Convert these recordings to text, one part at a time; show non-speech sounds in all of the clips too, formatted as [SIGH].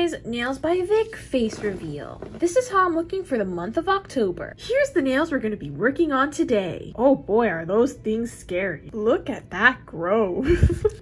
guys, Nails by Vic face reveal. This is how I'm looking for the month of October. Here's the nails we're gonna be working on today. Oh boy, are those things scary. Look at that growth.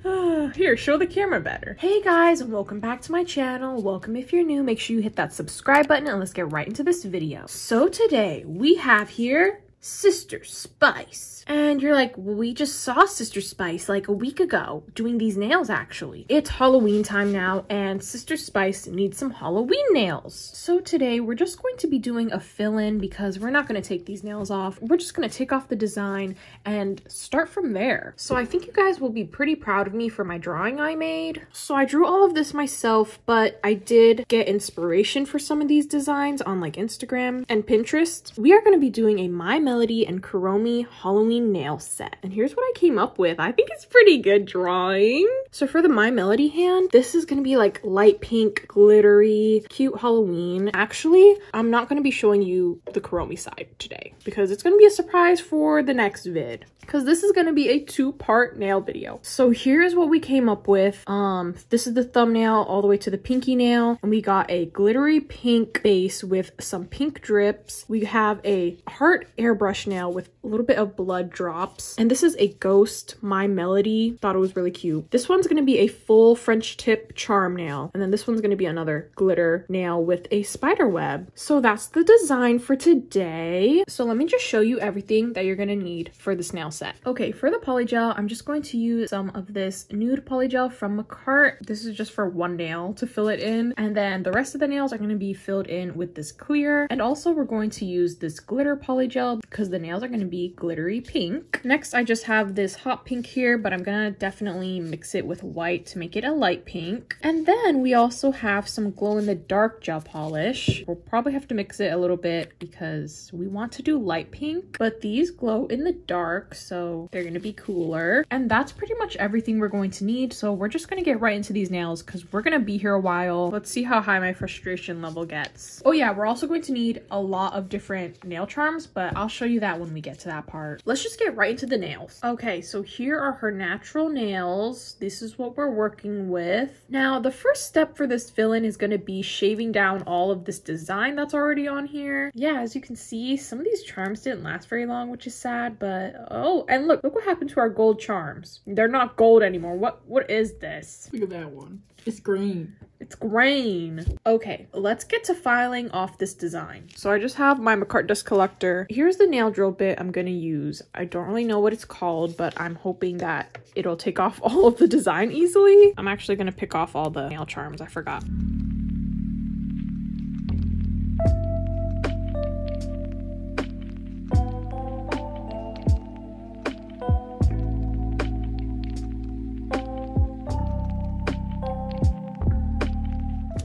[LAUGHS] Here, show the camera better. Hey guys, and welcome back to my channel. Welcome if you're new, make sure you hit that subscribe button and let's get right into this video. So today, we have here Sister Spice. And you're like, well, we just saw Sister Spice like a week ago doing these nails actually. It's Halloween time now and Sister Spice needs some Halloween nails. So today we're just going to be doing a fill-in because we're not going to take these nails off. We're just going to take off the design and start from there. So I think you guys will be pretty proud of me for my drawing I made. So I drew all of this myself, but I did get inspiration for some of these designs on like Instagram and Pinterest. We are going to be doing a My Melody and Kuromi Halloween nail set. And here's what I came up with. I think it's pretty good drawing. So for the My Melody hand, this is to be like light pink, glittery, cute Halloween. Actually, I'm not to be showing you the Kuromi side today because it's to be a surprise for the next vid because this is to be a two-part nail video. So here's what we came up with. Um, This is the thumbnail all the way to the pinky nail. And we got a glittery pink base with some pink drips. We have a heart airbrush nail with a little bit of blood drops. And this is a ghost My Melody. Thought it was really cute. This one's going to be a full French tip charm nail. And then this one's going to be another glitter nail with a spider web. So that's the design for today. So let me just show you everything that you're going to need for this nail set. Okay, for the polygel, I'm just going to use some of this nude polygel from Makartt. This is just for one nail to fill it in. And then the rest of the nails are going to be filled in with this clear. And also we're going to use this glitter polygel because the nails are going to be glittery pink. Next, I just have this hot pink here, but I'm going to definitely mix it with white to make it a light pink. And then we also have some glow in the dark gel polish. We'll probably have to mix it a little bit because we want to do light pink, but these glow in the dark so they're gonna be cooler. And that's pretty much everything we're going to need. So we're just gonna get right into these nails because we're gonna be here a while. Let's see how high my frustration level gets. Oh yeah, we're also going to need a lot of different nail charms, but I'll show you that when we get to that part. Let's just get right into the nails. Okay, so here are her natural nails. This is what we're working with. Now, the first step for this fill-in is gonna be shaving down all of this design that's already on here. Yeah, as you can see, some of these charms didn't last very long, which is sad, but Oh, and look, look what happened to our gold charms. They're not gold anymore. What what is this? Look at that one. It's green. It's green. Okay, let's get to filing off this design. So I just have my Makartt dust collector. Here's the nail drill bit I'm gonna use. I don't really know what it's called, but I'm hoping that it'll take off [LAUGHS] all of the design easily. I'm actually gonna pick off all the nail charms. I forgot.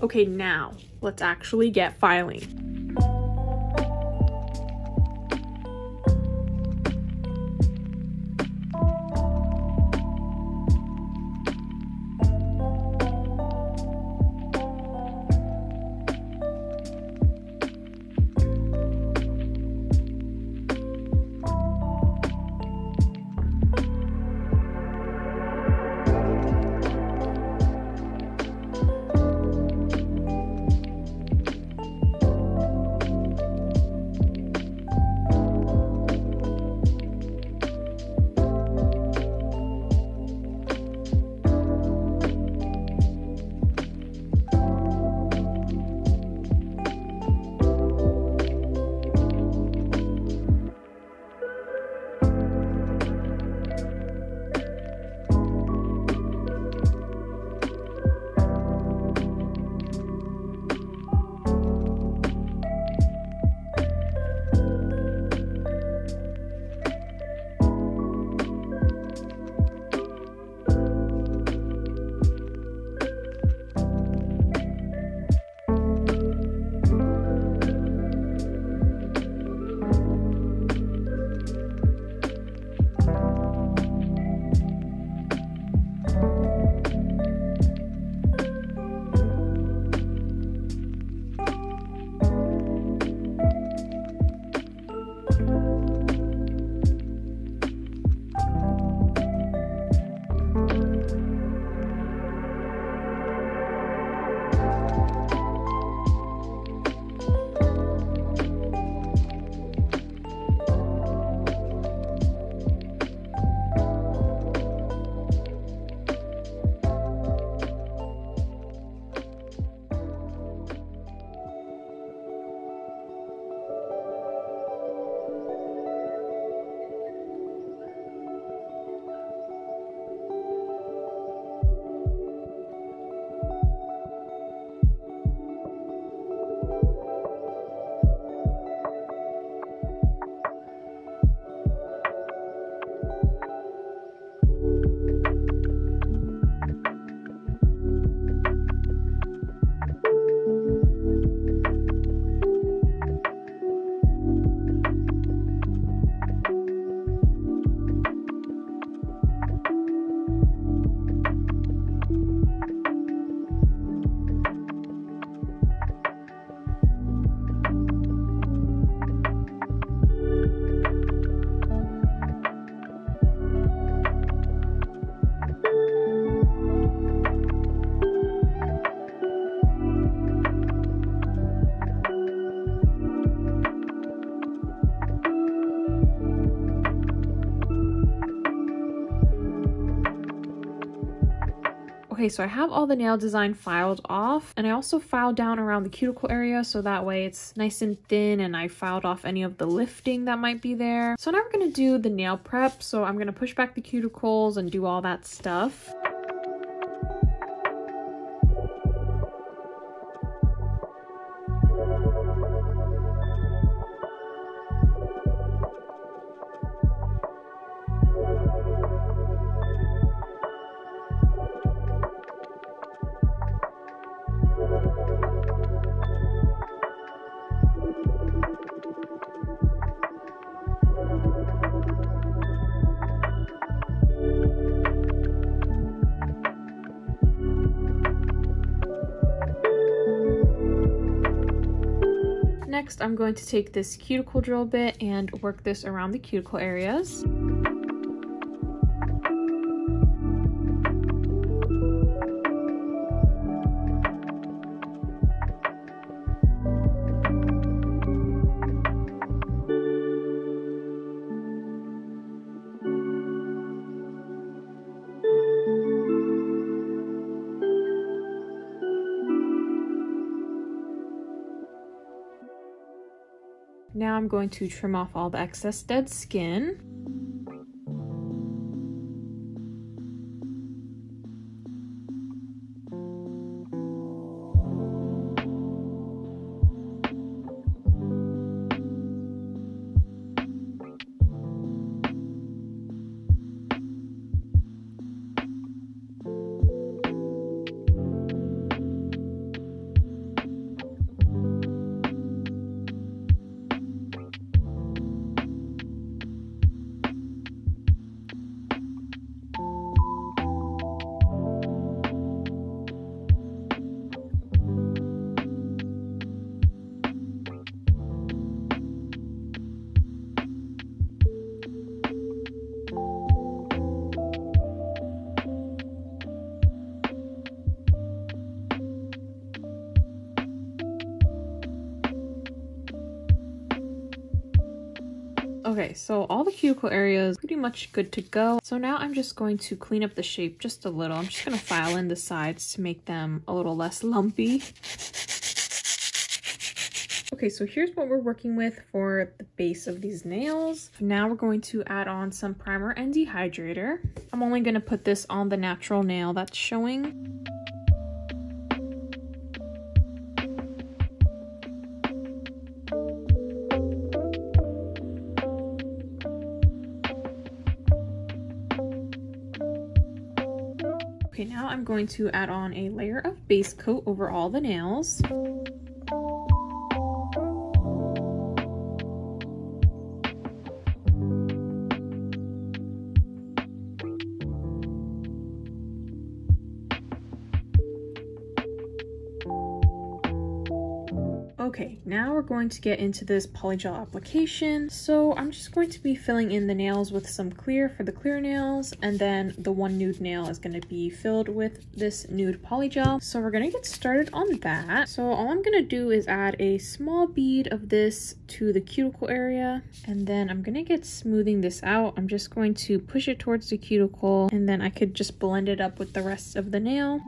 Okay, now let's actually get filing. Okay, so I have all the nail design filed off and I also filed down around the cuticle area so that way it's nice and thin and I filed off any of the lifting that might be there. So now we're gonna do the nail prep. So I'm gonna push back the cuticles and do all that stuff. Next, I'm going to take this cuticle drill bit and work this around the cuticle areas. I'm going to trim off all the excess dead skin. Cuticle area is pretty much good to go. So now I'm just going to clean up the shape just a little. I'm just going to file in the sides to make them a little less lumpy. Okay, so here's what we're working with for the base of these nails. Now we're going to add on some primer and dehydrator. I'm only going to put this on the natural nail that's showing. Going to add on a layer of base coat over all the nails. Okay, now we're going to get into this polygel application. So I'm just going to be filling in the nails with some clear for the clear nails, and then the one nude nail is going to be filled with this nude polygel. So we're going to get started on that. So all I'm going to do is add a small bead of this to the cuticle area, and then I'm going to get smoothing this out. I'm just going to push it towards the cuticle, and then I could just blend it up with the rest of the nail.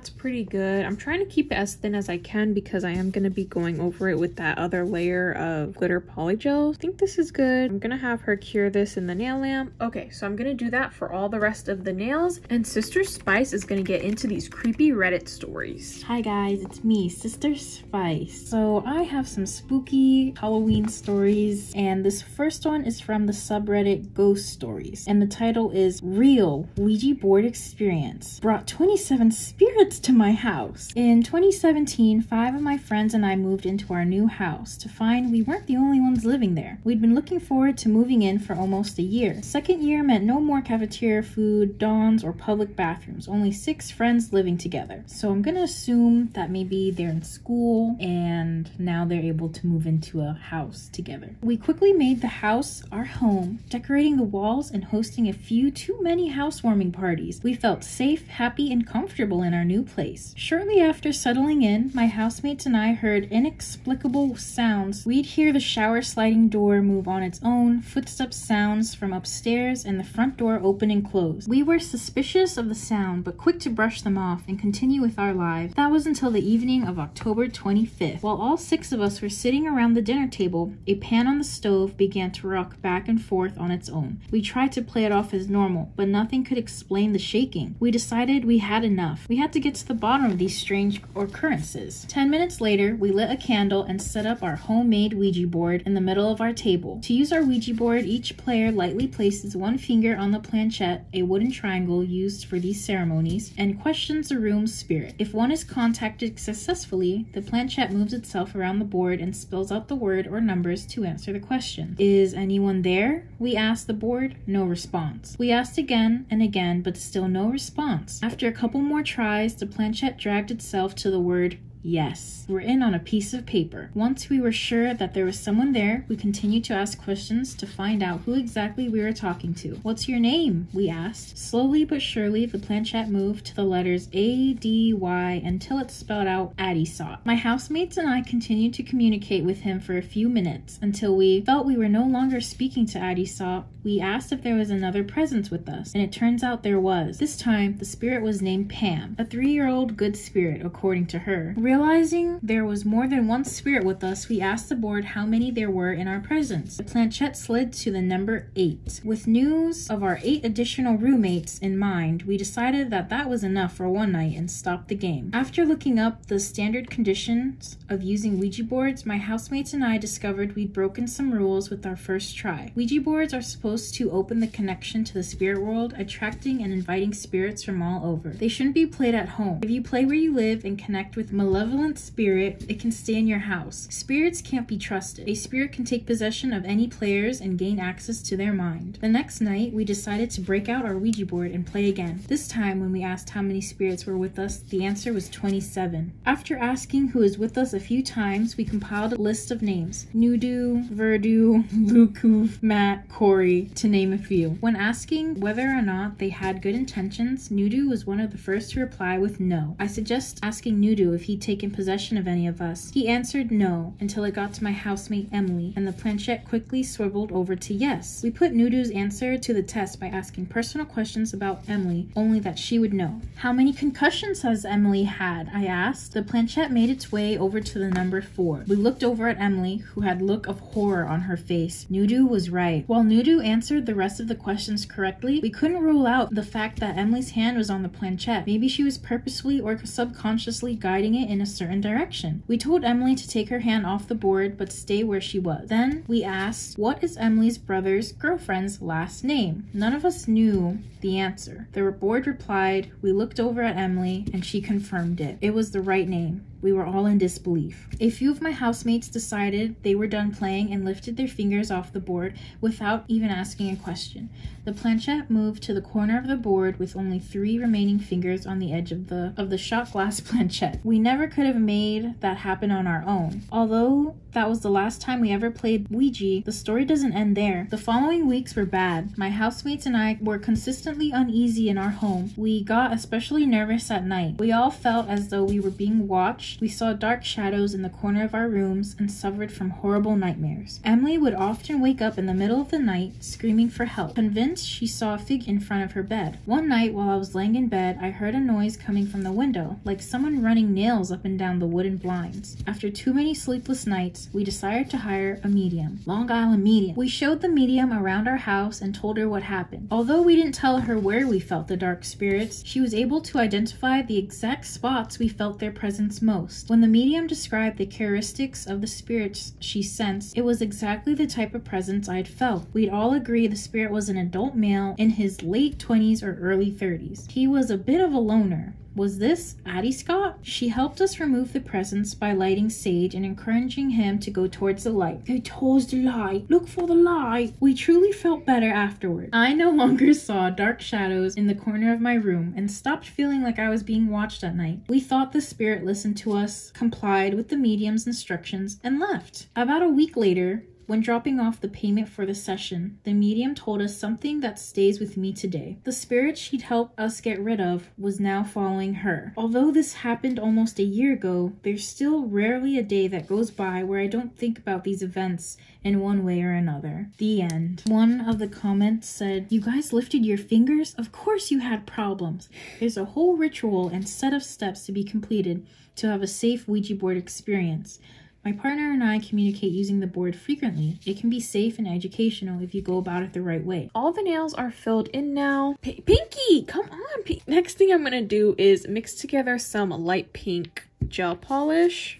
That's pretty good. I'm trying to keep it as thin as I can because I am going to be going over it with that other layer of glitter polygel. I think this is good. I'm going to have her cure this in the nail lamp. Okay, so I'm going to do that for all the rest of the nails. And Sister Spice is going to get into these creepy Reddit stories. Hi guys, it's me, Sister Spice. So I have some spooky Halloween stories and this first one is from the subreddit Ghost Stories and the title is Real Ouija Board Experience. Brought 27 27 to my house. In 2017, five of my friends and I moved into our new house to find we weren't the only ones living there. We'd been looking forward to moving in for almost a year. Second year meant no more cafeteria food, dawns, or public bathrooms, only six friends living together. So I'm gonna assume that maybe they're in school and now they're able to move into a house together. We quickly made the house our home, decorating the walls and hosting a few too many housewarming parties. We felt safe, happy, and comfortable in our new place. Shortly after settling in, my housemates and I heard inexplicable sounds. We'd hear the shower sliding door move on its own, footsteps sounds from upstairs, and the front door open and close. We were suspicious of the sound, but quick to brush them off and continue with our lives. That was until the evening of October 25th. While all six of us were sitting around the dinner table, a pan on the stove began to rock back and forth on its own. We tried to play it off as normal, but nothing could explain the shaking. We decided we had enough. We had to get to the bottom of these strange occurrences. Ten minutes later, we lit a candle and set up our homemade Ouija board in the middle of our table. To use our Ouija board, each player lightly places one finger on the planchette, a wooden triangle used for these ceremonies, and questions the room's spirit. If one is contacted successfully, the planchette moves itself around the board and spells out the word or numbers to answer the question. Is anyone there? We asked the board. No response. We asked again and again, but still no response. After a couple more tries, the planchette dragged itself to the word Yes, we're in on a piece of paper. Once we were sure that there was someone there, we continued to ask questions to find out who exactly we were talking to. What's your name? We asked. Slowly but surely, the planchette moved to the letters A, D, Y until it spelled out Addisot. My housemates and I continued to communicate with him for a few minutes until we felt we were no longer speaking to Addisot. We asked if there was another presence with us, and it turns out there was. This time, the spirit was named Pam, a three year old good spirit, according to her. Realizing there was more than one spirit with us, we asked the board how many there were in our presence. The planchette slid to the number 8. With news of our 8 additional roommates in mind, we decided that that was enough for one night and stopped the game. After looking up the standard conditions of using Ouija boards, my housemates and I discovered we'd broken some rules with our first try. Ouija boards are supposed to open the connection to the spirit world, attracting and inviting spirits from all over. They shouldn't be played at home. If you play where you live and connect with malevolent malevolent spirit, it can stay in your house. Spirits can't be trusted. A spirit can take possession of any players and gain access to their mind. The next night, we decided to break out our Ouija board and play again. This time, when we asked how many spirits were with us, the answer was 27. After asking who is with us a few times, we compiled a list of names. Nudu, Verdu, Luku, Matt, Corey, to name a few. When asking whether or not they had good intentions, Nudu was one of the first to reply with no. I suggest asking Nudu if he'd taken possession of any of us. He answered no until it got to my housemate Emily, and the planchette quickly swiveled over to yes. We put Nudu's answer to the test by asking personal questions about Emily, only that she would know. How many concussions has Emily had? I asked. The planchette made its way over to the number four. We looked over at Emily, who had look of horror on her face. Nudu was right. While Nudu answered the rest of the questions correctly, we couldn't rule out the fact that Emily's hand was on the planchette. Maybe she was purposefully or subconsciously guiding it in a certain direction. We told Emily to take her hand off the board but stay where she was. Then we asked, What is Emily's brother's girlfriend's last name? None of us knew the answer. The board replied, We looked over at Emily and she confirmed it. It was the right name. We were all in disbelief. A few of my housemates decided they were done playing and lifted their fingers off the board without even asking a question. The planchette moved to the corner of the board with only three remaining fingers on the edge of the of the shot glass [LAUGHS] planchette. We never could have made that happen on our own. Although that was the last time we ever played Ouija, the story doesn't end there. The following weeks were bad. My housemates and I were consistently uneasy in our home. We got especially nervous at night. We all felt as though we were being watched. We saw dark shadows in the corner of our rooms and suffered from horrible nightmares. Emily would often wake up in the middle of the night screaming for help, convinced she saw a figure in front of her bed. One night while I was laying in bed, I heard a noise coming from the window, like someone running nails up and down the wooden blinds. After too many sleepless nights, we decided to hire a medium. Long Island medium. We showed the medium around our house and told her what happened. Although we didn't tell her where we felt the dark spirits, she was able to identify the exact spots we felt their presence most. When the medium described the characteristics of the spirits she sensed, it was exactly the type of presence I'd felt. We'd all agree the spirit was an adult male in his late 20s or early 30s. He was a bit of a loner, Was this Addie Scott? She helped us remove the presents by lighting sage and encouraging him to go towards the light. Go towards the light. Look for the light. We truly felt better afterward. I no longer [LAUGHS] saw dark shadows in the corner of my room and stopped feeling like I was being watched at night. We thought the spirit listened to us, complied with the medium's instructions, and left. About a week later, when dropping off the payment for the session, the medium told us something that stays with me today. The spirit she'd helped us get rid of was now following her. Although this happened almost a year ago, there's still rarely a day that goes by where I don't think about these events in one way or another. The end. One of the comments said, You guys lifted your fingers? Of course you had problems. There's a whole ritual and set of steps to be completed to have a safe Ouija board experience. My partner and I communicate using the board frequently. It can be safe and educational if you go about it the right way. All the nails are filled in now. P Pinky, come on. P Next thing I'm gonna do is mix together some light pink gel polish.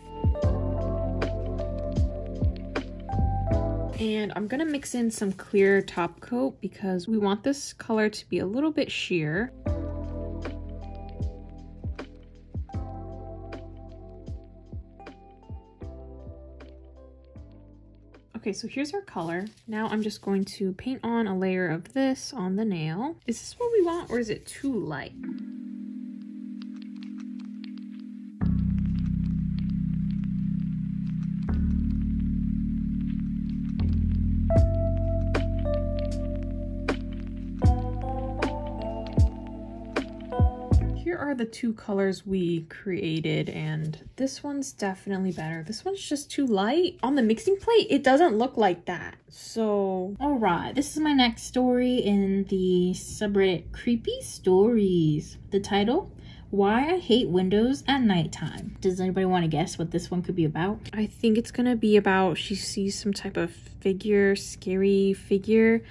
And I'm gonna mix in some clear top coat because we want this color to be a little bit sheer. Okay, so here's our color. Now I'm just going to paint on a layer of this on the nail. Is this what we want or is it too light? The two colors we created and this one's definitely better. This one's just too light. On the mixing plate, it doesn't look like that. So, alright, this is my next story in the subreddit Creepy Stories. The title, why I Hate Windows at Nighttime. Does anybody want to guess what this one could be about? I think it's gonna be about she sees some type of figure, scary figure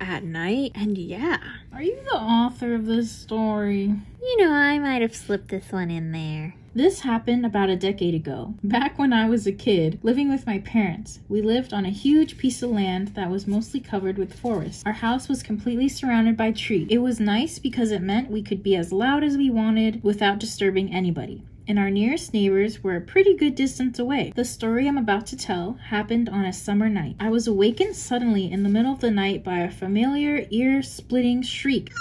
at night. And yeah. Are you the author of this story? You know, I might have slipped this one in there. This happened about a decade ago. Back when I was a kid, living with my parents, we lived on a huge piece of land that was mostly covered with forest. Our house was completely surrounded by trees. It was nice because it meant we could be as loud as we wanted without disturbing anybody and our nearest neighbors were a pretty good distance away. The story I'm about to tell happened on a summer night. I was awakened suddenly in the middle of the night by a familiar ear splitting shriek.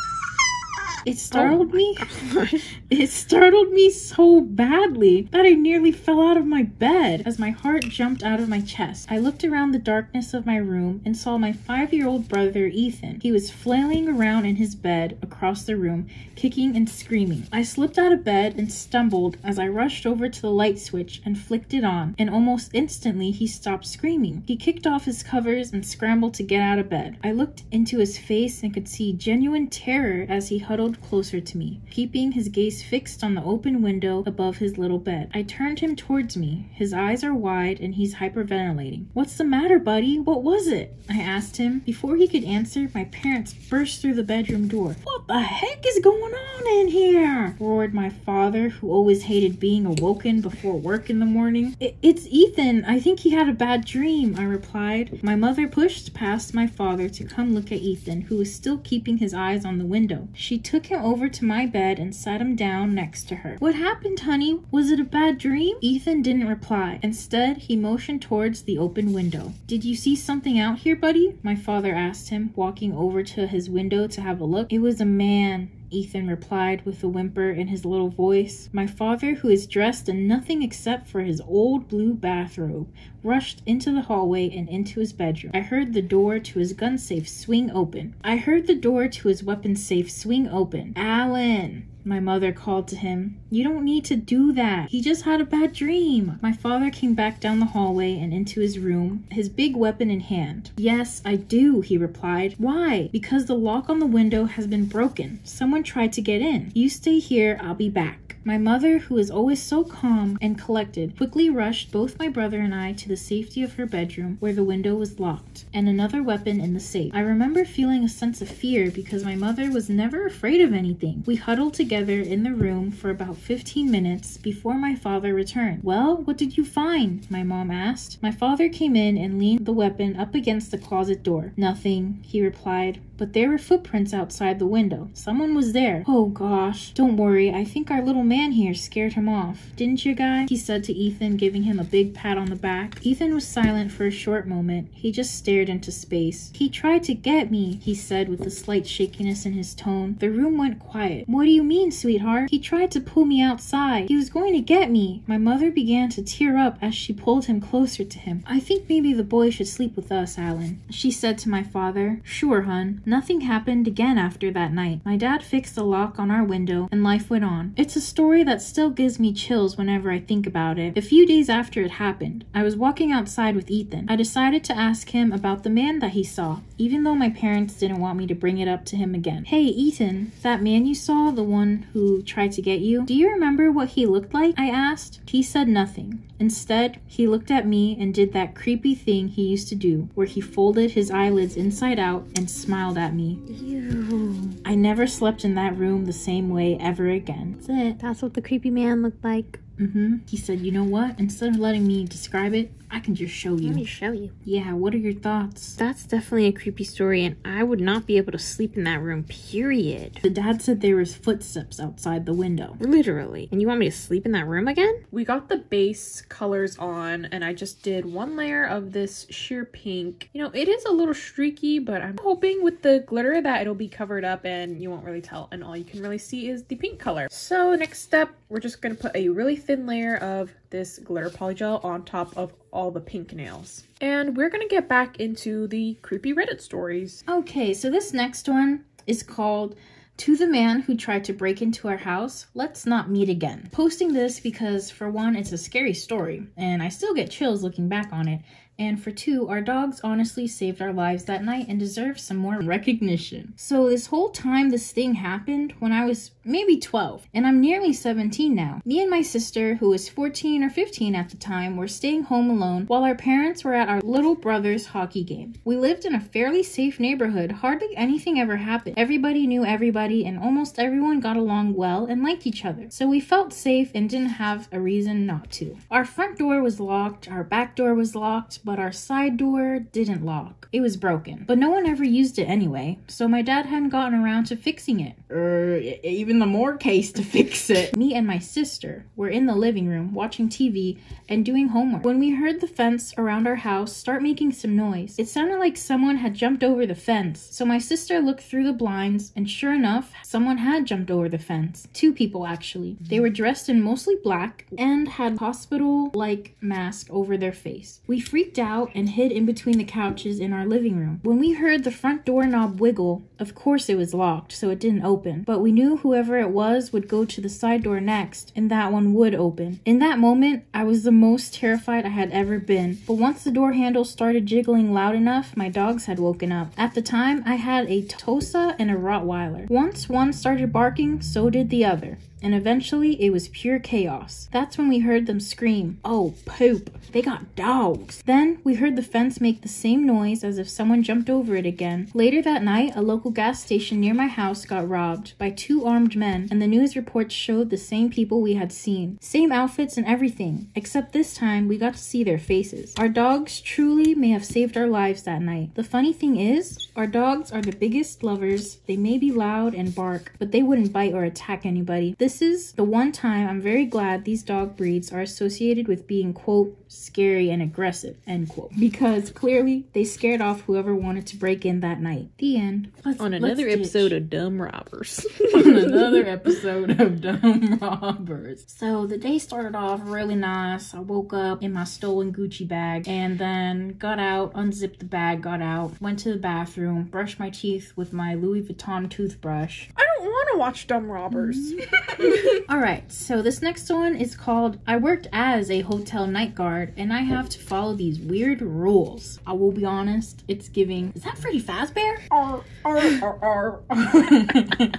It oh startled oh me. [LAUGHS] It startled me so badly that I nearly fell out of my bed as my heart jumped out of my chest. I looked around the darkness of my room and saw my five year old brother Ethan. He was flailing around in his bed across the room, kicking and screaming. I slipped out of bed and stumbled as I rushed over to the light switch and flicked it on, and almost instantly he stopped screaming. He kicked off his covers and scrambled to get out of bed. I looked into his face and could see genuine terror as he huddled closer to me, keeping his gaze fixed on the open window above his little bed. I turned him towards me. His eyes are wide and he's hyperventilating. What's the matter, buddy? What was it? I asked him. Before he could answer, my parents burst through the bedroom door. What the heck is going on in here? roared my father, who always hated being awoken before work in the morning. It's Ethan. I think he had a bad dream, I replied. My mother pushed past my father to come look at Ethan, who was still keeping his eyes on the window. She took took him over to my bed and sat him down next to her. What happened, honey? Was it a bad dream? Ethan didn't reply. Instead, he motioned towards the open window. Did you see something out here, buddy? My father asked him, walking over to his window to have a look. It was a man. Ethan replied with a whimper in his little voice. My father, who is dressed in nothing except for his old blue bathrobe, rushed into the hallway and into his bedroom. I heard the door to his gun safe swing open. I heard the door to his weapon safe swing open. Alan! My mother called to him. You don't need to do that. He just had a bad dream. My father came back down the hallway and into his room, his big weapon in hand. Yes, I do, he replied. Why? Because the lock on the window has been broken. Someone tried to get in. You stay here, I'll be back. My mother, who is always so calm and collected, quickly rushed both my brother and I to the safety of her bedroom where the window was locked and another weapon in the safe. I remember feeling a sense of fear because my mother was never afraid of anything. We huddled together together in the room for about 15 minutes before my father returned. Well, what did you find? My mom asked. My father came in and leaned the weapon up against the closet door. Nothing, he replied, but there were footprints outside the window. Someone was there. Oh gosh. Don't worry, I think our little man here scared him off. Didn't you, guy? He said to Ethan, giving him a big pat on the back. Ethan was silent for a short moment. He just stared into space. He tried to get me, he said with a slight shakiness in his tone. The room went quiet. What do you mean, sweetheart? He tried to pull me outside. He was going to get me. My mother began to tear up as she pulled him closer to him. I think maybe the boy should sleep with us, Alan. She said to my father, Sure, hun. Nothing happened again after that night. My dad fixed the lock on our window and life went on. It's a story that still gives me chills whenever I think about it. A few days after it happened, I was walking outside with Ethan. I decided to ask him about the man that he saw, even though my parents didn't want me to bring it up to him again. Hey, Ethan, that man you saw, the one who tried to get you, do you remember what he looked like? I asked. He said nothing. Instead, he looked at me and did that creepy thing he used to do, where he folded his eyelids inside out and smiled at me. Ew. I never slept in that room the same way ever again. That's it. That's what the creepy man looked like. Mm-hmm. He said, you know what? Instead of letting me describe it, I can just show you. Let me you. show you. Yeah, what are your thoughts? That's definitely a creepy story, and I would not be able to sleep in that room, period. The dad said there was footsteps outside the window. Literally. And you want me to sleep in that room again? We got the base colors on and I just did one layer of this sheer pink. You know, it is a little streaky, but I'm hoping with the glitter that it'll be covered up and you won't really tell and all you can really see is the pink color. So next step, we're just gonna put a really thin layer of this glitter polygel on top of all the pink nails. And we're gonna get back into the creepy Reddit stories. Okay, so this next one is called To the Man Who Tried to Break Into Our House, Let's Not Meet Again. Posting this because, for one, it's a scary story, and I still get chills looking back on it. And for two, our dogs honestly saved our lives that night and deserve some more recognition. So, this whole time this thing happened when I was maybe 12, and I'm nearly 17 now. Me and my sister, who was 14 or 15 at the time, were staying home alone while our parents were at our little brother's hockey game. We lived in a fairly safe neighborhood, hardly anything ever happened. Everybody knew everybody, and almost everyone got along well and liked each other. So, we felt safe and didn't have a reason not to. Our front door was locked, our back door was locked, but our side door didn't lock. It was broken. But no one ever used it anyway, so my dad hadn't gotten around to fixing it. Er, e- even the more case to [LAUGHS] fix it. Me and my sister were in the living room watching TV and doing homework when we heard the fence around our house start making some noise. It sounded like someone had jumped over the fence. So my sister looked through the blinds, and sure enough, someone had jumped over the fence. Two people actually. They were dressed in mostly black and had hospital like mask over their face. We freaked out and hid in between the couches in our living room. When we heard the front doorknob wiggle, of course it was locked, so it didn't open. But we knew whoever it was would go to the side door next, and that one would open. In that moment, I was the most terrified I had ever been. But once the door handle started jiggling loud enough, my dogs had woken up. At the time, I had a Tosa and a Rottweiler. Once one started barking, so did the other. And eventually, it was pure chaos. That's when we heard them scream, Oh, poop, they got dogs. Then we heard the fence make the same noise as if someone jumped over it again. Later that night, a local gas station near my house got robbed by two armed men, and the news reports showed the same people we had seen. Same outfits and everything, except this time we got to see their faces. Our dogs truly may have saved our lives that night. The funny thing is, our dogs are the biggest lovers. They may be loud and bark, but they wouldn't bite or attack anybody. This is the one time I'm very glad these dog breeds are associated with being, quote, scary and aggressive, end quote. Because clearly they scared off whoever wanted to break in that night. The end. Let's- On let's another ditch. episode of Dumb Robbers. [LAUGHS] [LAUGHS] on another episode of Dumb Robbers. So the day started off really nice. I woke up in my stolen Gucci bag and then got out, unzipped the bag, got out, went to the bathroom, brushed my teeth with my Louis Vuitton toothbrush. I don't want to watch Dumb Robbers. [LAUGHS] All right, so this next one is called I worked as a hotel night guard guard and I have to follow these weird rules. I will be honest, it's giving. Is that Freddy Fazbear? Arr, arr, arr, arr.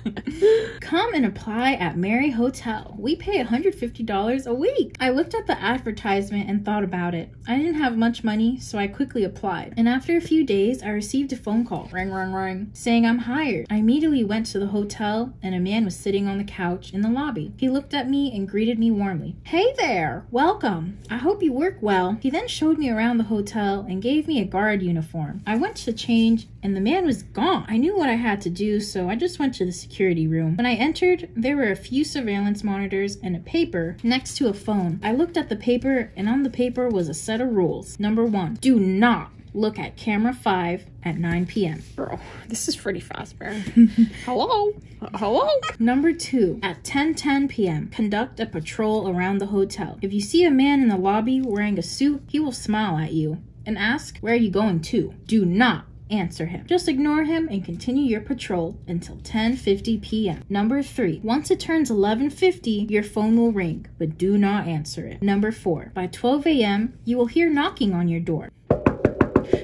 Come and apply at Mary Hotel. We pay $150 a week. I looked at the advertisement and thought about it. I didn't have much money, so I quickly applied. And after a few days, I received a phone call, ring, ring, ring, saying I'm hired. I immediately went to the hotel, and a man was sitting on the couch in the lobby. He looked at me and greeted me warmly. Hey there, welcome. I hope you work well. He then showed me around the hotel and gave me a guard uniform. I went to change, and the man was gone. I knew what I had to do, so I just went to the security room. When I entered, there were a few surveillance monitors and a paper next to a phone. I looked at the paper, and on the paper was a set of rules. Number one, do not look at camera 5 at 9 p.m. Bro, this is Freddy Fazbear. [LAUGHS] Hello? Hello? Number 2, at 10:10 p.m., conduct a patrol around the hotel. If you see a man in the lobby wearing a suit, he will smile at you and ask, "Where are you going to?" Do not answer him. Just ignore him and continue your patrol until 10:50 p.m. Number 3. Once it turns 11:50, your phone will ring, but do not answer it. Number 4. By 12 a.m., you will hear knocking on your door.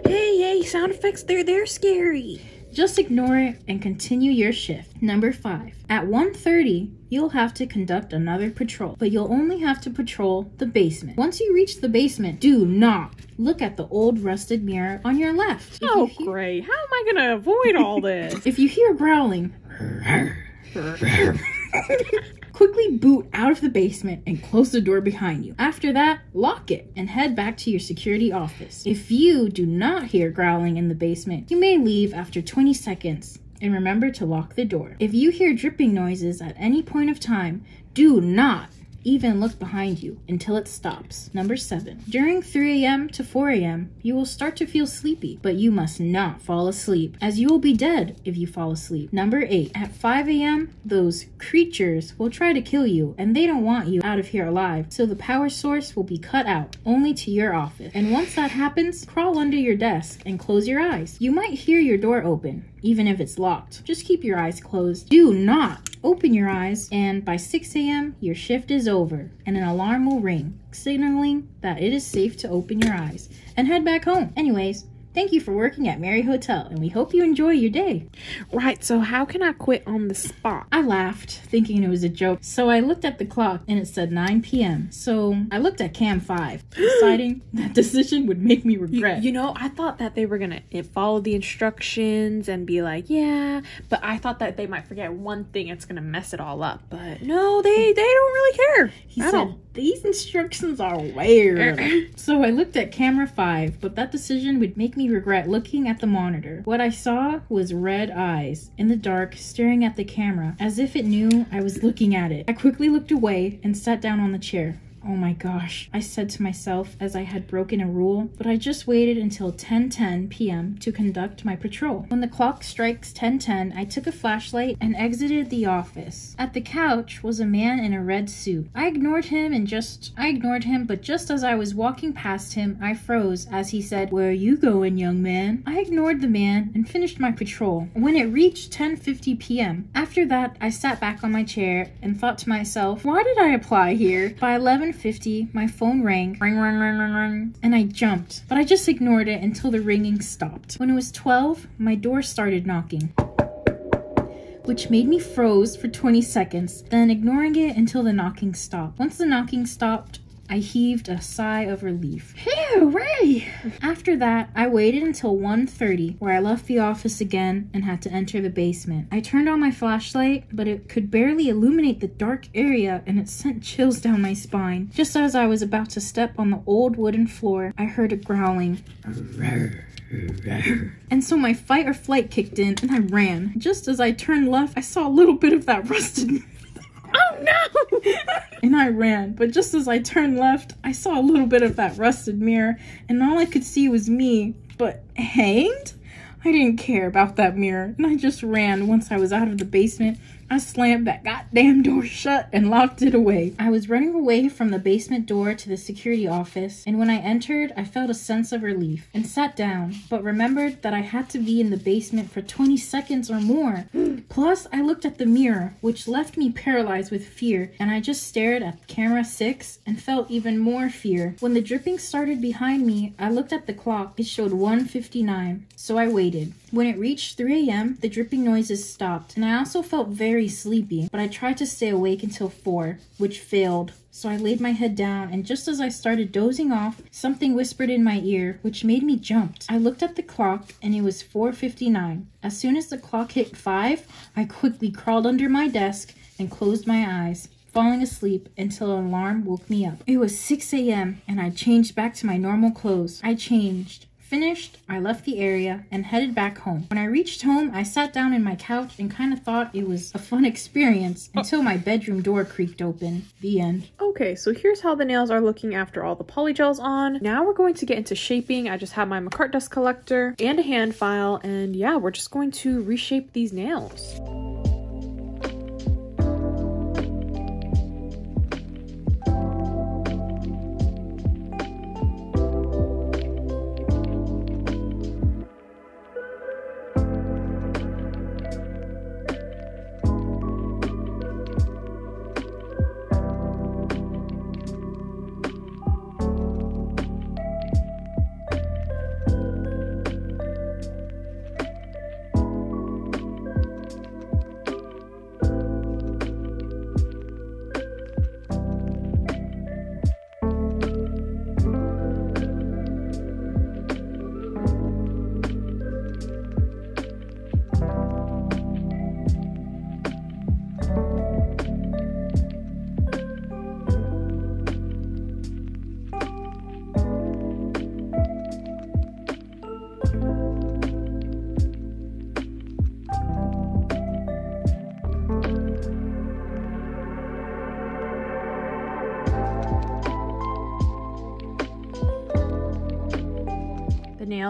Hey, hey, sound effects, they're, they're scary. Just ignore it and continue your shift. Number 5. At 1:30, you'll have to conduct another patrol, but you'll only have to patrol the basement. Once you reach the basement, do not look at the old rusted mirror on your left. If Oh, you great. How am I gonna avoid all [LAUGHS] this? If you hear growling, [LAUGHS] [LAUGHS] quickly boot out of the basement and close the door behind you. After that, lock it and head back to your security office. If you do not hear growling in the basement, you may leave after 20 seconds. And remember to lock the door. If you hear dripping noises at any point of time, do not even look behind you until it stops. Number 7. During 3 a.m. to 4 a.m., you will start to feel sleepy, but you must not fall asleep, as you will be dead if you fall asleep. Number 8. At 5 a.m., those creatures will try to kill you, and they don't want you out of here alive, so the power source will be cut out only to your office. And once that happens, crawl under your desk and close your eyes. You might hear your door open, even if it's locked. Just keep your eyes closed. Do not open your eyes, and by 6 a.m., your shift is over, and an alarm will ring, signaling that it is safe to open your eyes and head back home. Anyways, thank you for working at Mary Hotel, and we hope you enjoy your day. right, so how can I quit on the spot? I laughed, thinking it was a joke, so I looked at the clock and it said 9 p.m. So I looked at Cam 5, [GASPS] deciding that decision would make me regret. you know, I thought that they were gonna eh, follow the instructions and be like, yeah, but I thought that they might forget one thing. It's gonna mess it all up. But no, they they don't really care. He I said, don't. These instructions are weird. [LAUGHS] so I looked at camera 5, but that decision would make me regret looking at the monitor. What I saw was red eyes in the dark staring at the camera as if it knew I was looking at it. I quickly looked away and sat down on the chair. Oh my gosh, I said to myself as I had broken a rule, but I just waited until 10:10 p.m. to conduct my patrol. When the clock strikes 10:10, I took a flashlight and exited the office. At the couch was a man in a red suit. I ignored him and just I ignored him, but just as I was walking past him, I froze as he said, "Where are you going, young man?" I ignored the man and finished my patrol. When it reached 10:50 p.m., after that, I sat back on my chair and thought to myself, "Why did I apply here?" By 11:50, my phone rang, ring, ring, ring, ring, ring, and I jumped, but I just ignored it until the ringing stopped. When it was 12, my door started knocking which made me froze for 20 seconds, then ignoring it until the knocking stopped. Once the knocking stopped, I heaved a sigh of relief. Hooray! After that, I waited until 1:30, where I left the office again and had to enter the basement. I turned on my flashlight, but it could barely illuminate the dark area and it sent chills down my spine. Just as I was about to step on the old wooden floor, I heard a growling. And so my fight or flight kicked in and I ran. Just as I turned left, I saw a little bit of that rusted. Oh no! [LAUGHS] and I ran, but just as I turned left, I saw a little bit of that rusted mirror, and all I could see was me, but hanged? I didn't care about that mirror, and I just ran once I was out of the basement. I slammed that goddamn door shut and locked it away. I was running away from the basement door to the security office, and when I entered, I felt a sense of relief and sat down, but remembered that I had to be in the basement for 20 seconds or more. [GASPS] Plus, I looked at the mirror, which left me paralyzed with fear, and I just stared at camera 6 and felt even more fear. When the dripping started behind me, I looked at the clock. It showed 1:59, so I waited. When it reached 3 a.m., the dripping noises stopped, and I also felt very sleepy, but I tried to stay awake until 4, which failed. So I laid my head down, and just as I started dozing off, something whispered in my ear, which made me jump. I looked at the clock, and it was 4:59. As soon as the clock hit 5, I quickly crawled under my desk and closed my eyes falling asleep until an alarm woke me up. It was 6 a.m. and I changed back to my normal clothes. I changed. Finished, I left the area and headed back home. When I reached home, I sat down in my couch and kind of thought it was a fun [LAUGHS] experience until my bedroom door creaked open. The end. Okay, so here's how the nails are looking after all the polygels on. Now we're going to get into shaping. I just have my Makartt dust collector and a hand file, and yeah, we're just going to reshape these nails.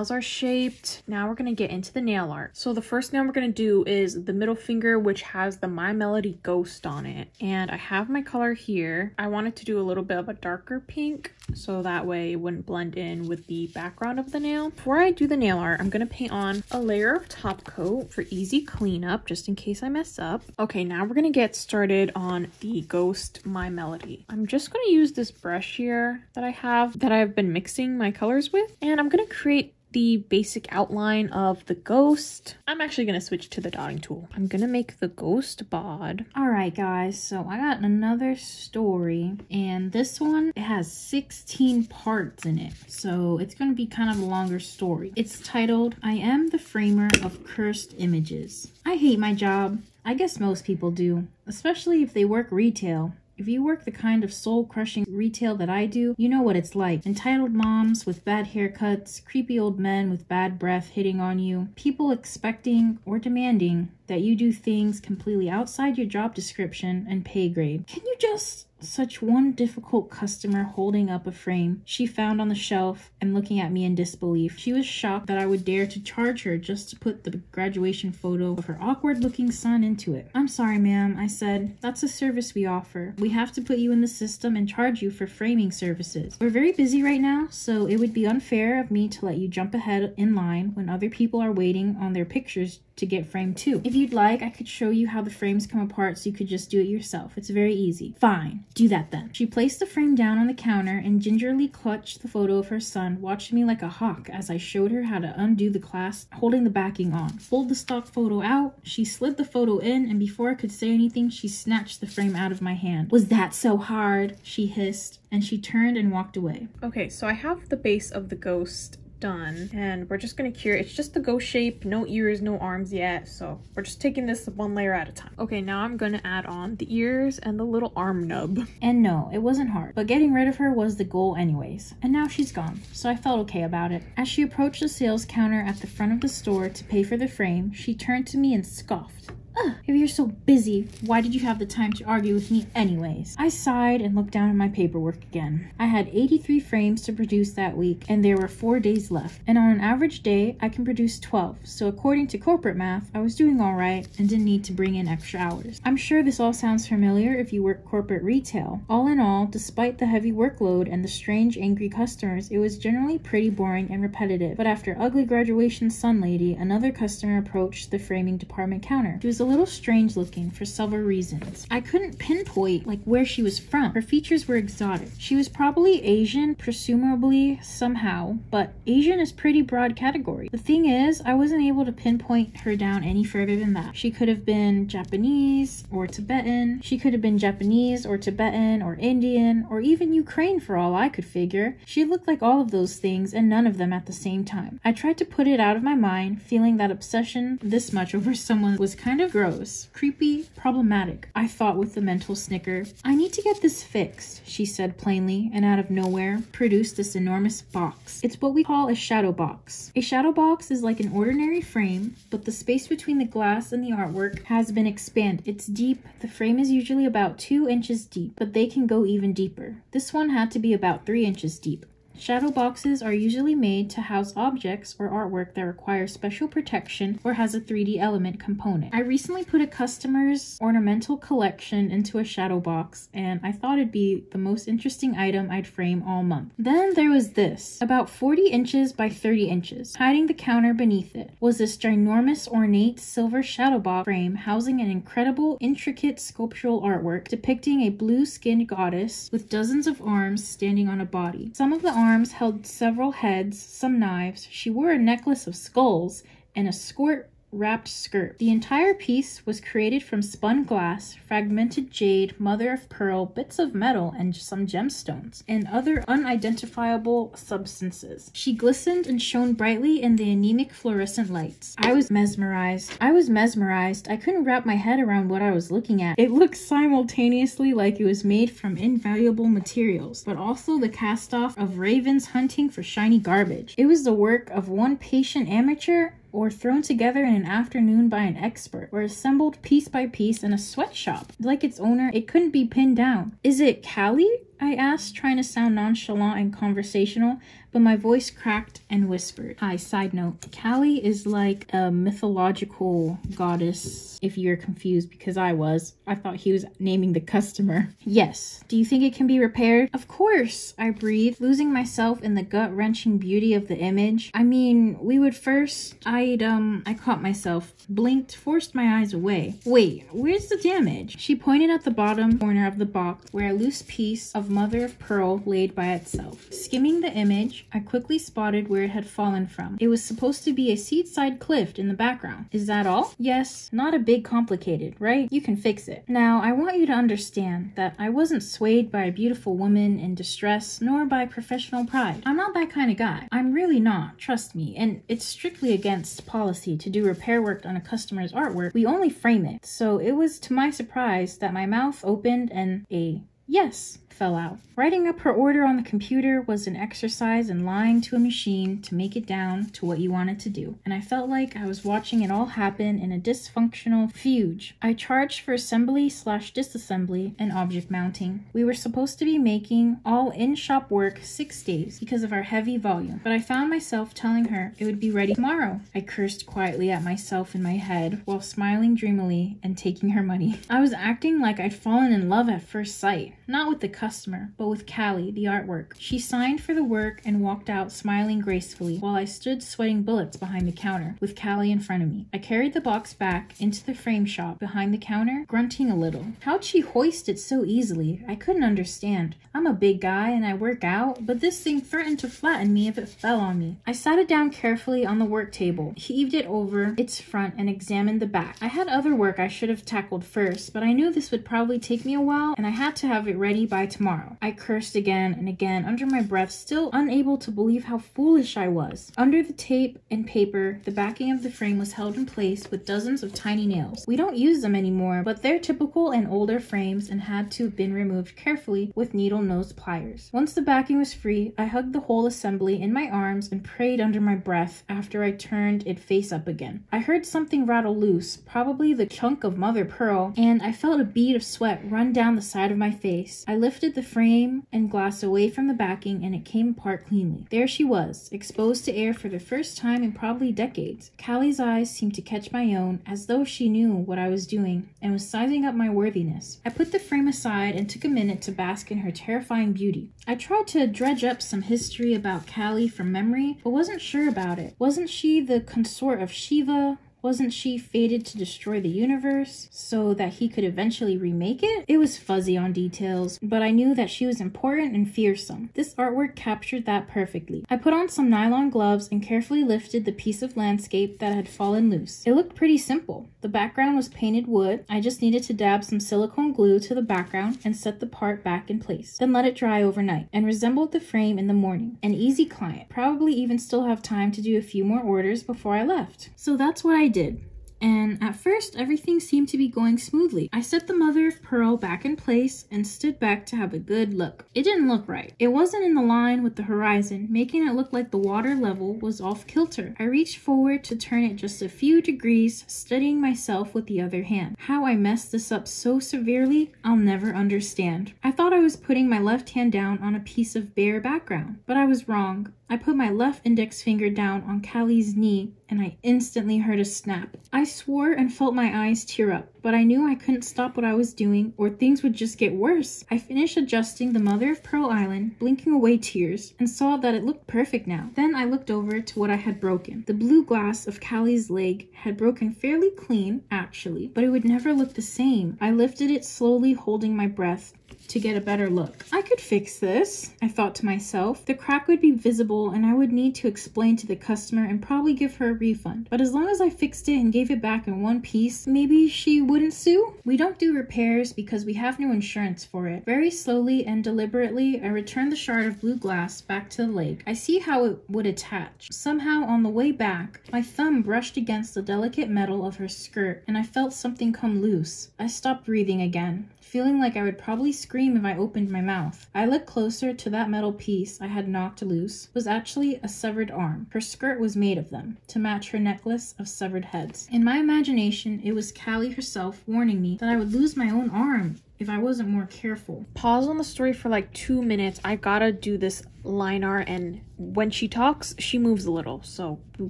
Nails are shaped. Now we're gonna get into the nail art. So the first nail we're gonna do is the middle finger, which has the My Melody Ghost on it. And I have my color here. I wanted to do a little bit of a darker pink, so that way it wouldn't blend in with the background of the nail. Before I do the nail art, I'm gonna paint on a layer of top coat for easy cleanup, just in case I mess up. Okay, now we're gonna get started on the Ghost My Melody. I'm just gonna use this brush here that I have that I've been mixing my colors with, and I'm gonna create the basic outline of the ghost. I'm actually going to switch to the dotting tool. I'm going to make the ghost bod. Alright guys, so I got another story and this one has 16 parts in it. So it's going to be kind of a longer story. It's titled, I am the framer of cursed images. I hate my job. I guess most people do, especially if they work retail. If you work the kind of soul crushing retail that I do, you know what it's like. Entitled moms with bad haircuts, creepy old men with bad breath hitting on you, people expecting or demanding that you do things completely outside your job description and pay grade. Can you just such one difficult customer holding up a frame she found on the shelf and looking at me in disbelief. She was shocked that I would dare to charge her just to put the graduation photo of her awkward looking son into it. I'm sorry, ma'am, I said. That's a service we offer. We have to put you in the system and charge you for framing services. We're very busy right now, so it would be unfair of me to let you jump ahead in line when other people are waiting on their pictures to get framed too. If you'd like, I could show you how the frames come apart so you could just do it yourself. It's very easy. Fine, do that then. She placed the frame down on the counter and gingerly clutched the photo of her son, watching me like a hawk as I showed her how to undo the clasp, holding the backing on. Pulled the stock photo out, she slid the photo in, and before I could say anything, she snatched the frame out of my hand. Was that so hard? She hissed, and she turned and walked away. Okay, so I have the base of the ghost done and we're just gonna cure it's just the ghost shape no ears no arms yet so we're just taking this one layer at a time okay now i'm gonna add on the ears and the little arm nub And no, it wasn't hard, but getting rid of her was the goal anyways. And now she's gone, so I felt okay about it. As she approached the sales counter at the front of the store to pay for the frame, she turned to me and scoffed. Ugh, if you're so busy, why did you have the time to argue with me anyways? I sighed and looked down at my paperwork again. I had 83 frames to produce that week, and there were four days left. And on an average day, I can produce 12. So according to corporate math, I was doing all right and didn't need to bring in extra hours. I'm sure this all sounds familiar if you work corporate retail. All in all, despite the heavy workload and the strange angry customers, it was generally pretty boring and repetitive. But after ugly graduation sun lady, another customer approached the framing department counter. She was a little strange looking for several reasons. I couldn't pinpoint like where she was from. Her features were exotic. She was probably Asian, presumably somehow, but Asian is pretty broad category. The thing is, I wasn't able to pinpoint her down any further than that. She could have been Japanese or Tibetan. She could have been Japanese or Tibetan or Indian or even Ukraine for all I could figure. She looked like all of those things and none of them at the same time. I tried to put it out of my mind, feeling that obsession this much over someone was kind of gross, creepy, problematic. I thought with a mental snicker. I need to get this fixed, she said plainly, and out of nowhere produced this enormous box. It's what we call a shadow box. A shadow box is like an ordinary frame, but the space between the glass and the artwork has been expanded. It's deep. The frame is usually about two inches deep, but they can go even deeper. This one had to be about three inches deep. Shadow boxes are usually made to house objects or artwork that require special protection or has a 3D element component. I recently put a customer's ornamental collection into a shadow box and I thought it'd be the most interesting item I'd frame all month. Then there was this, about 40 inches by 30 inches. Hiding the counter beneath it was this ginormous ornate silver shadow box frame housing an incredible intricate sculptural artwork depicting a blue-skinned goddess with dozens of arms standing on a body. Some of the arms arms held several heads, some knives. She wore a necklace of skulls and a skirt wrapped skirt. The entire piece was created from spun glass, fragmented jade, mother of pearl, bits of metal, and some gemstones, and other unidentifiable substances. She glistened and shone brightly in the anemic fluorescent lights. I was mesmerized. I was mesmerized. I couldn't wrap my head around what I was looking at. It looked simultaneously like it was made from invaluable materials, but also the cast off of ravens hunting for shiny garbage. It was the work of one patient amateur or thrown together in an afternoon by an expert, or assembled piece by piece in a sweatshop. Like its owner, it couldn't be pinned down. Is it Kali? I asked, trying to sound nonchalant and conversational, but my voice cracked and whispered. Hi, side note. Kali is like a mythological goddess, if you're confused, because I was. I thought he was naming the customer. Yes. Do you think it can be repaired? Of course, I breathed, losing myself in the gut-wrenching beauty of the image. I mean, we would first... I'd, um... I caught myself, blinked, forced my eyes away. Wait, where's the damage? She pointed at the bottom corner of the box, where a loose piece of mother of pearl laid by itself. Skimming the image, I quickly spotted where it had fallen from. It was supposed to be a seaside cliff in the background. Is that all? Yes, not a big complicated, right? You can fix it. Now, I want you to understand that I wasn't swayed by a beautiful woman in distress, nor by professional pride. I'm not that kind of guy. I'm really not, trust me, and it's strictly against policy to do repair work on a customer's artwork. We only frame it. So it was to my surprise that my mouth opened and a yes fell out. Writing up her order on the computer was an exercise in lying to a machine to make it down to what you wanted to do, and I felt like I was watching it all happen in a dysfunctional fugue. I charged for assembly slash disassembly and object mounting. We were supposed to be making all in-shop work six days because of our heavy volume, but I found myself telling her it would be ready tomorrow. I cursed quietly at myself in my head while smiling dreamily and taking her money. I was acting like I'd fallen in love at first sight, not with the customer, but with Kali, the artwork. She signed for the work and walked out smiling gracefully while I stood sweating bullets behind the counter with Kali in front of me. I carried the box back into the frame shop behind the counter, grunting a little. How'd she hoist it so easily? I couldn't understand. I'm a big guy and I work out, but this thing threatened to flatten me if it fell on me. I sat it down carefully on the work table, heaved it over its front, and examined the back. I had other work I should have tackled first, but I knew this would probably take me a while, and I had to have it ready by tomorrow. I cursed again and again under my breath, still unable to believe how foolish I was. Under the tape and paper, the backing of the frame was held in place with dozens of tiny nails. We don't use them anymore, but they're typical and older frames and had to have been removed carefully with needle nose pliers. Once the backing was free, I hugged the whole assembly in my arms and prayed under my breath after I turned it face up again. I heard something rattle loose, probably the chunk of mother pearl, and I felt a bead of sweat run down the side of my face. I lifted the frame and glass away from the backing and it came apart cleanly. There she was, exposed to air for the first time in probably decades. Kali's eyes seemed to catch my own as though she knew what I was doing and was sizing up my worthiness. I put the frame aside and took a minute to bask in her terrifying beauty. I tried to dredge up some history about Kali from memory, but wasn't sure about it. Wasn't she the consort of Shiva? Wasn't she fated to destroy the universe so that he could eventually remake it? It was fuzzy on details, but I knew that she was important and fearsome. This artwork captured that perfectly. I put on some nylon gloves and carefully lifted the piece of landscape that had fallen loose. It looked pretty simple. The background was painted wood. I just needed to dab some silicone glue to the background and set the part back in place. Then let it dry overnight and resembled the frame in the morning. An easy client. Probably even still have time to do a few more orders before I left. So that's what I did and at first everything seemed to be going smoothly. I set the mother of pearl back in place and stood back to have a good look. It didn't look right. It wasn't in the line with the horizon, making it look like the water level was off kilter. I reached forward to turn it just a few degrees, steadying myself with the other hand. How I messed this up so severely, I'll never understand. I thought I was putting my left hand down on a piece of bare background, but I was wrong. I put my left index finger down on Kali's knee and I instantly heard a snap. I swore and felt my eyes tear up, but I knew I couldn't stop what I was doing or things would just get worse. I finished adjusting the Mother of Pearl Island, blinking away tears, and saw that it looked perfect now. Then I looked over to what I had broken. The blue glass of Kali's leg had broken fairly clean, actually, but it would never look the same. I lifted it slowly, holding my breath to get a better look. I could fix this, I thought to myself. The crack would be visible and I would need to explain to the customer and probably give her a refund. But as long as I fixed it and gave it back in one piece, maybe she wouldn't sue? We don't do repairs because we have no insurance for it. Very slowly and deliberately, I returned the shard of blue glass back to the lake. I see how it would attach. Somehow on the way back, my thumb brushed against the delicate metal of her skirt and I felt something come loose. I stopped breathing again feeling like I would probably scream if I opened my mouth. I looked closer to that metal piece I had knocked loose. Was actually a severed arm. Her skirt was made of them, to match her necklace of severed heads. In my imagination, it was Kali herself warning me that I would lose my own arm if I wasn't more careful. Pause on the story for like two minutes. I gotta do this line art, and when she talks, she moves a little. So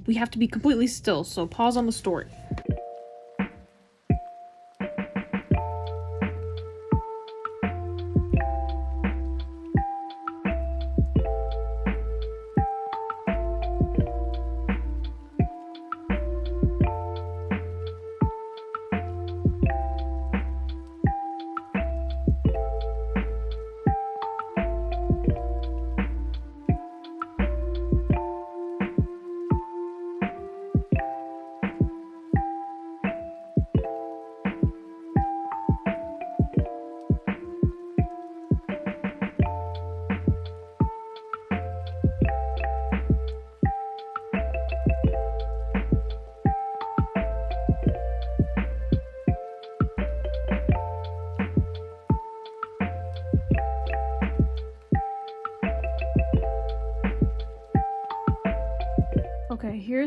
we have to be completely still. So pause on the story.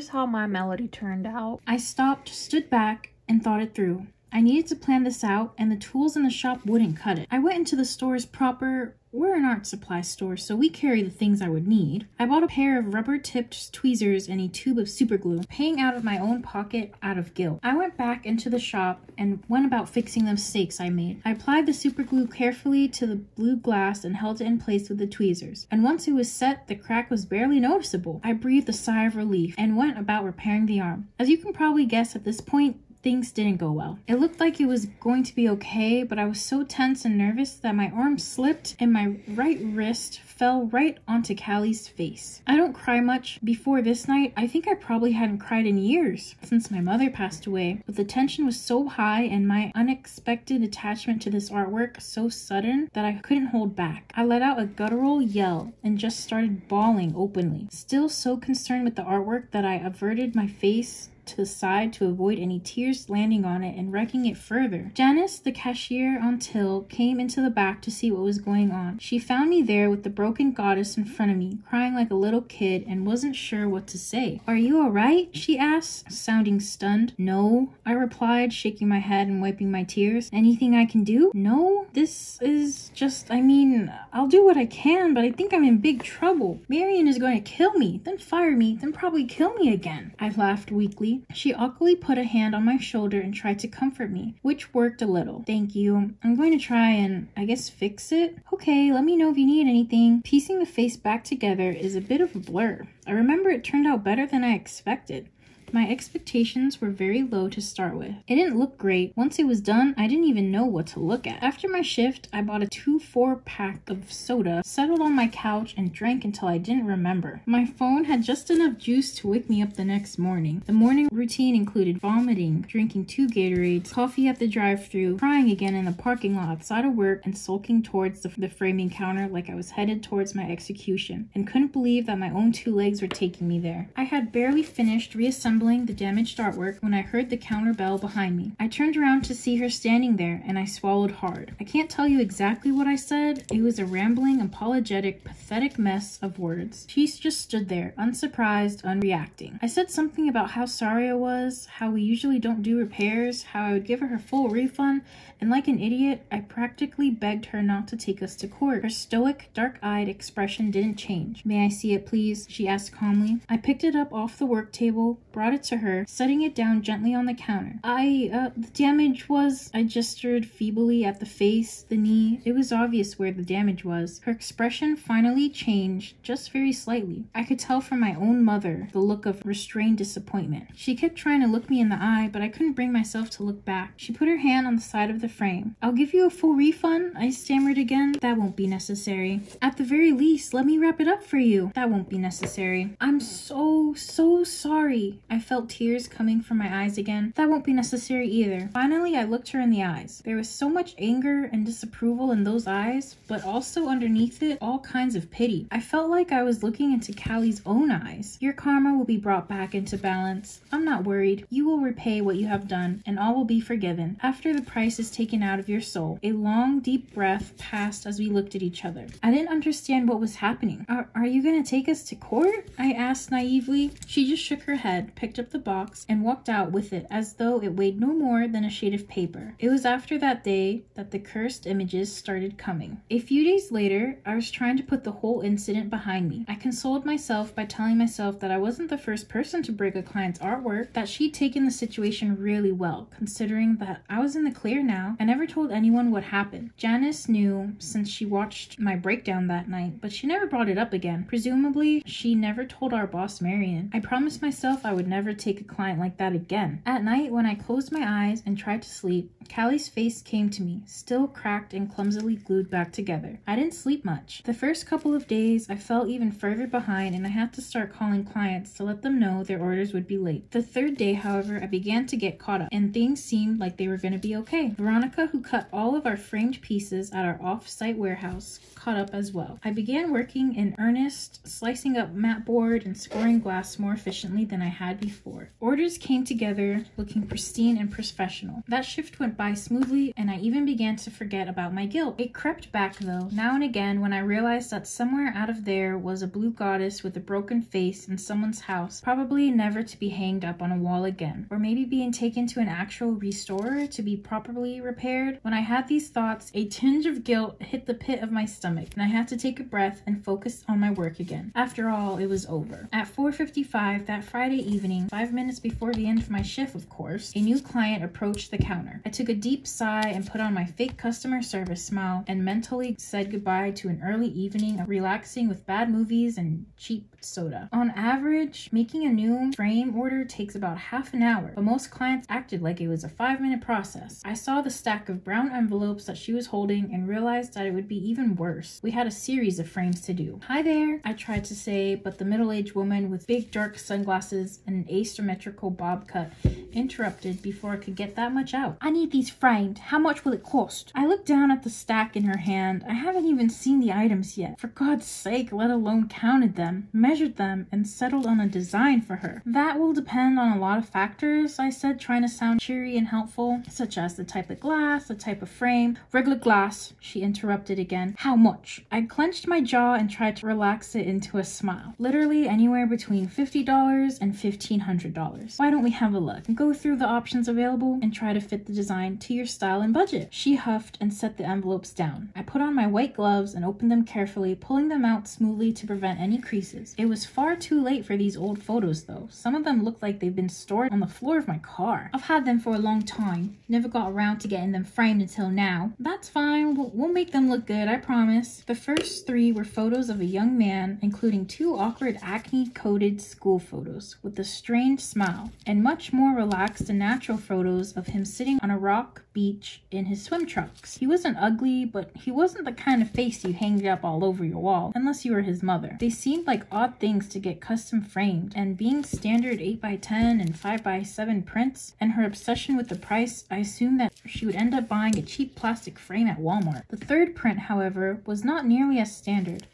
Here's how my melody turned out. I stopped, stood back, and thought it through. I needed to plan this out, and the tools in the shop wouldn't cut it. I went into the store's proper we're an art supply store, so we carry the things I would need. I bought a pair of rubber tipped tweezers and a tube of superglue, paying out of my own pocket out of guilt. I went back into the shop and went about fixing the mistakes I made. I applied the superglue carefully to the blue glass and held it in place with the tweezers. And once it was set, the crack was barely noticeable. I breathed a sigh of relief and went about repairing the arm. As you can probably guess at this point, things didn't go well. It looked like it was going to be okay, but I was so tense and nervous that my arm slipped and my right wrist fell right onto Kali's face. I don't cry much. Before this night, I think I probably hadn't cried in years since my mother passed away, but the tension was so high and my unexpected attachment to this artwork so sudden that I couldn't hold back. I let out a guttural yell and just started bawling openly. Still so concerned with the artwork that I averted my face to the side to avoid any tears landing on it and wrecking it further. Janice, the cashier on till, came into the back to see what was going on. She found me there with the broken goddess in front of me, crying like a little kid and wasn't sure what to say. Are you alright? she asked, sounding stunned. No, I replied, shaking my head and wiping my tears. Anything I can do? No, this is just, I mean, I'll do what I can, but I think I'm in big trouble. Marion is going to kill me, then fire me, then probably kill me again. I laughed weakly. She awkwardly put a hand on my shoulder and tried to comfort me, which worked a little. Thank you. I'm going to try and, I guess, fix it. Okay, let me know if you need anything. Piecing the face back together is a bit of a blur. I remember it turned out better than I expected. My expectations were very low to start with. It didn't look great. Once it was done, I didn't even know what to look at. After my shift, I bought a 2 4 pack of soda, settled on my couch, and drank until I didn't remember. My phone had just enough juice to wake me up the next morning. The morning routine included vomiting, drinking two Gatorades, coffee at the drive through, crying again in the parking lot outside of work, and sulking towards the, the framing counter like I was headed towards my execution, and couldn't believe that my own two legs were taking me there. I had barely finished reassembling the damaged artwork when I heard the counter bell behind me. I turned around to see her standing there and I swallowed hard. I can't tell you exactly what I said. It was a rambling, apologetic, pathetic mess of words. She just stood there, unsurprised, unreacting. I said something about how sorry I was, how we usually don't do repairs, how I would give her her full refund, and like an idiot, I practically begged her not to take us to court. Her stoic, dark eyed expression didn't change. May I see it, please? she asked calmly. I picked it up off the work table, brought it to her, setting it down gently on the counter. I, uh, the damage was. I gestured feebly at the face, the knee. It was obvious where the damage was. Her expression finally changed, just very slightly. I could tell from my own mother the look of restrained disappointment. She kept trying to look me in the eye, but I couldn't bring myself to look back. She put her hand on the side of the the frame. I'll give you a full refund, I stammered again. That won't be necessary. At the very least, let me wrap it up for you. That won't be necessary. I'm so, so sorry. I felt tears coming from my eyes again. That won't be necessary either. Finally, I looked her in the eyes. There was so much anger and disapproval in those eyes, but also underneath it, all kinds of pity. I felt like I was looking into Kali's own eyes. Your karma will be brought back into balance. I'm not worried. You will repay what you have done, and all will be forgiven. After the price is taken out of your soul. A long, deep breath passed as we looked at each other. I didn't understand what was happening. Are, are you going to take us to court? I asked naively. She just shook her head, picked up the box, and walked out with it as though it weighed no more than a sheet of paper. It was after that day that the cursed images started coming. A few days later, I was trying to put the whole incident behind me. I consoled myself by telling myself that I wasn't the first person to break a client's artwork, that she'd taken the situation really well, considering that I was in the clear now I never told anyone what happened. Janice knew since she watched my breakdown that night, but she never brought it up again. Presumably, she never told our boss Marion. I promised myself I would never take a client like that again. At night, when I closed my eyes and tried to sleep, Kali's face came to me, still cracked and clumsily glued back together. I didn't sleep much. The first couple of days, I fell even further behind and I had to start calling clients to let them know their orders would be late. The third day, however, I began to get caught up and things seemed like they were going to be okay. Veronica, who cut all of our framed pieces at our off site warehouse, caught up as well. I began working in earnest, slicing up mat board and scoring glass more efficiently than I had before. Orders came together looking pristine and professional. That shift went by smoothly, and I even began to forget about my guilt. It crept back, though, now and again when I realized that somewhere out of there was a blue goddess with a broken face in someone's house, probably never to be hanged up on a wall again, or maybe being taken to an actual restorer to be properly repaired. When I had these thoughts, a tinge of guilt hit the pit of my stomach, and I had to take a breath and focus on my work again. After all, it was over. At 4.55 that Friday evening, five minutes before the end of my shift, of course, a new client approached the counter. I took a deep sigh and put on my fake customer service smile and mentally said goodbye to an early evening of relaxing with bad movies and cheap soda. On average, making a new frame order takes about half an hour, but most clients acted like it was a five minute process. I saw the stack of brown envelopes that she was holding and realized that it would be even worse. We had a series of frames to do. Hi there, I tried to say, but the middle aged woman with big dark sunglasses and an asymmetrical bob cut interrupted before I could get that much out. I need these framed. How much will it cost? I looked down at the stack in her hand. I haven't even seen the items yet. For God's sake, let alone counted them, measured them, and settled on a design for her. That will depend on a lot of factors, I said, trying to sound cheery and helpful, such as the type of glass, the type of frame. Regular glass, she interrupted again. How much? I clenched my jaw and tried to relax it into a smile. Literally anywhere between $50 and $1,500. Why don't we have a look? Go through the options available and try to fit the design to your style and budget. She huffed and set the envelopes down. I put on my white gloves and opened them carefully, pulling them out smoothly to prevent any creases. It was far too late for these old photos though. Some of them look like they've been stored on the floor of my car. I've had them for a long time. Never got around to getting them framed until now. That's fine. We'll, we'll make them look good, I promise. The first three were photos of a young man, including two awkward acne-coated school photos with a strained smile, and much more relaxed and natural photos of him sitting on a rock beach in his swim trunks. He wasn't ugly, but he wasn't the kind of face you hang up all over your wall, unless you were his mother. They seemed like odd things to get custom framed, and being standard 8x10 and 5x7 prints, and her obsession with the price, I assumed that she would end up buying a cheap plastic frame at Walmart. The third print, however, was not nearly as standard.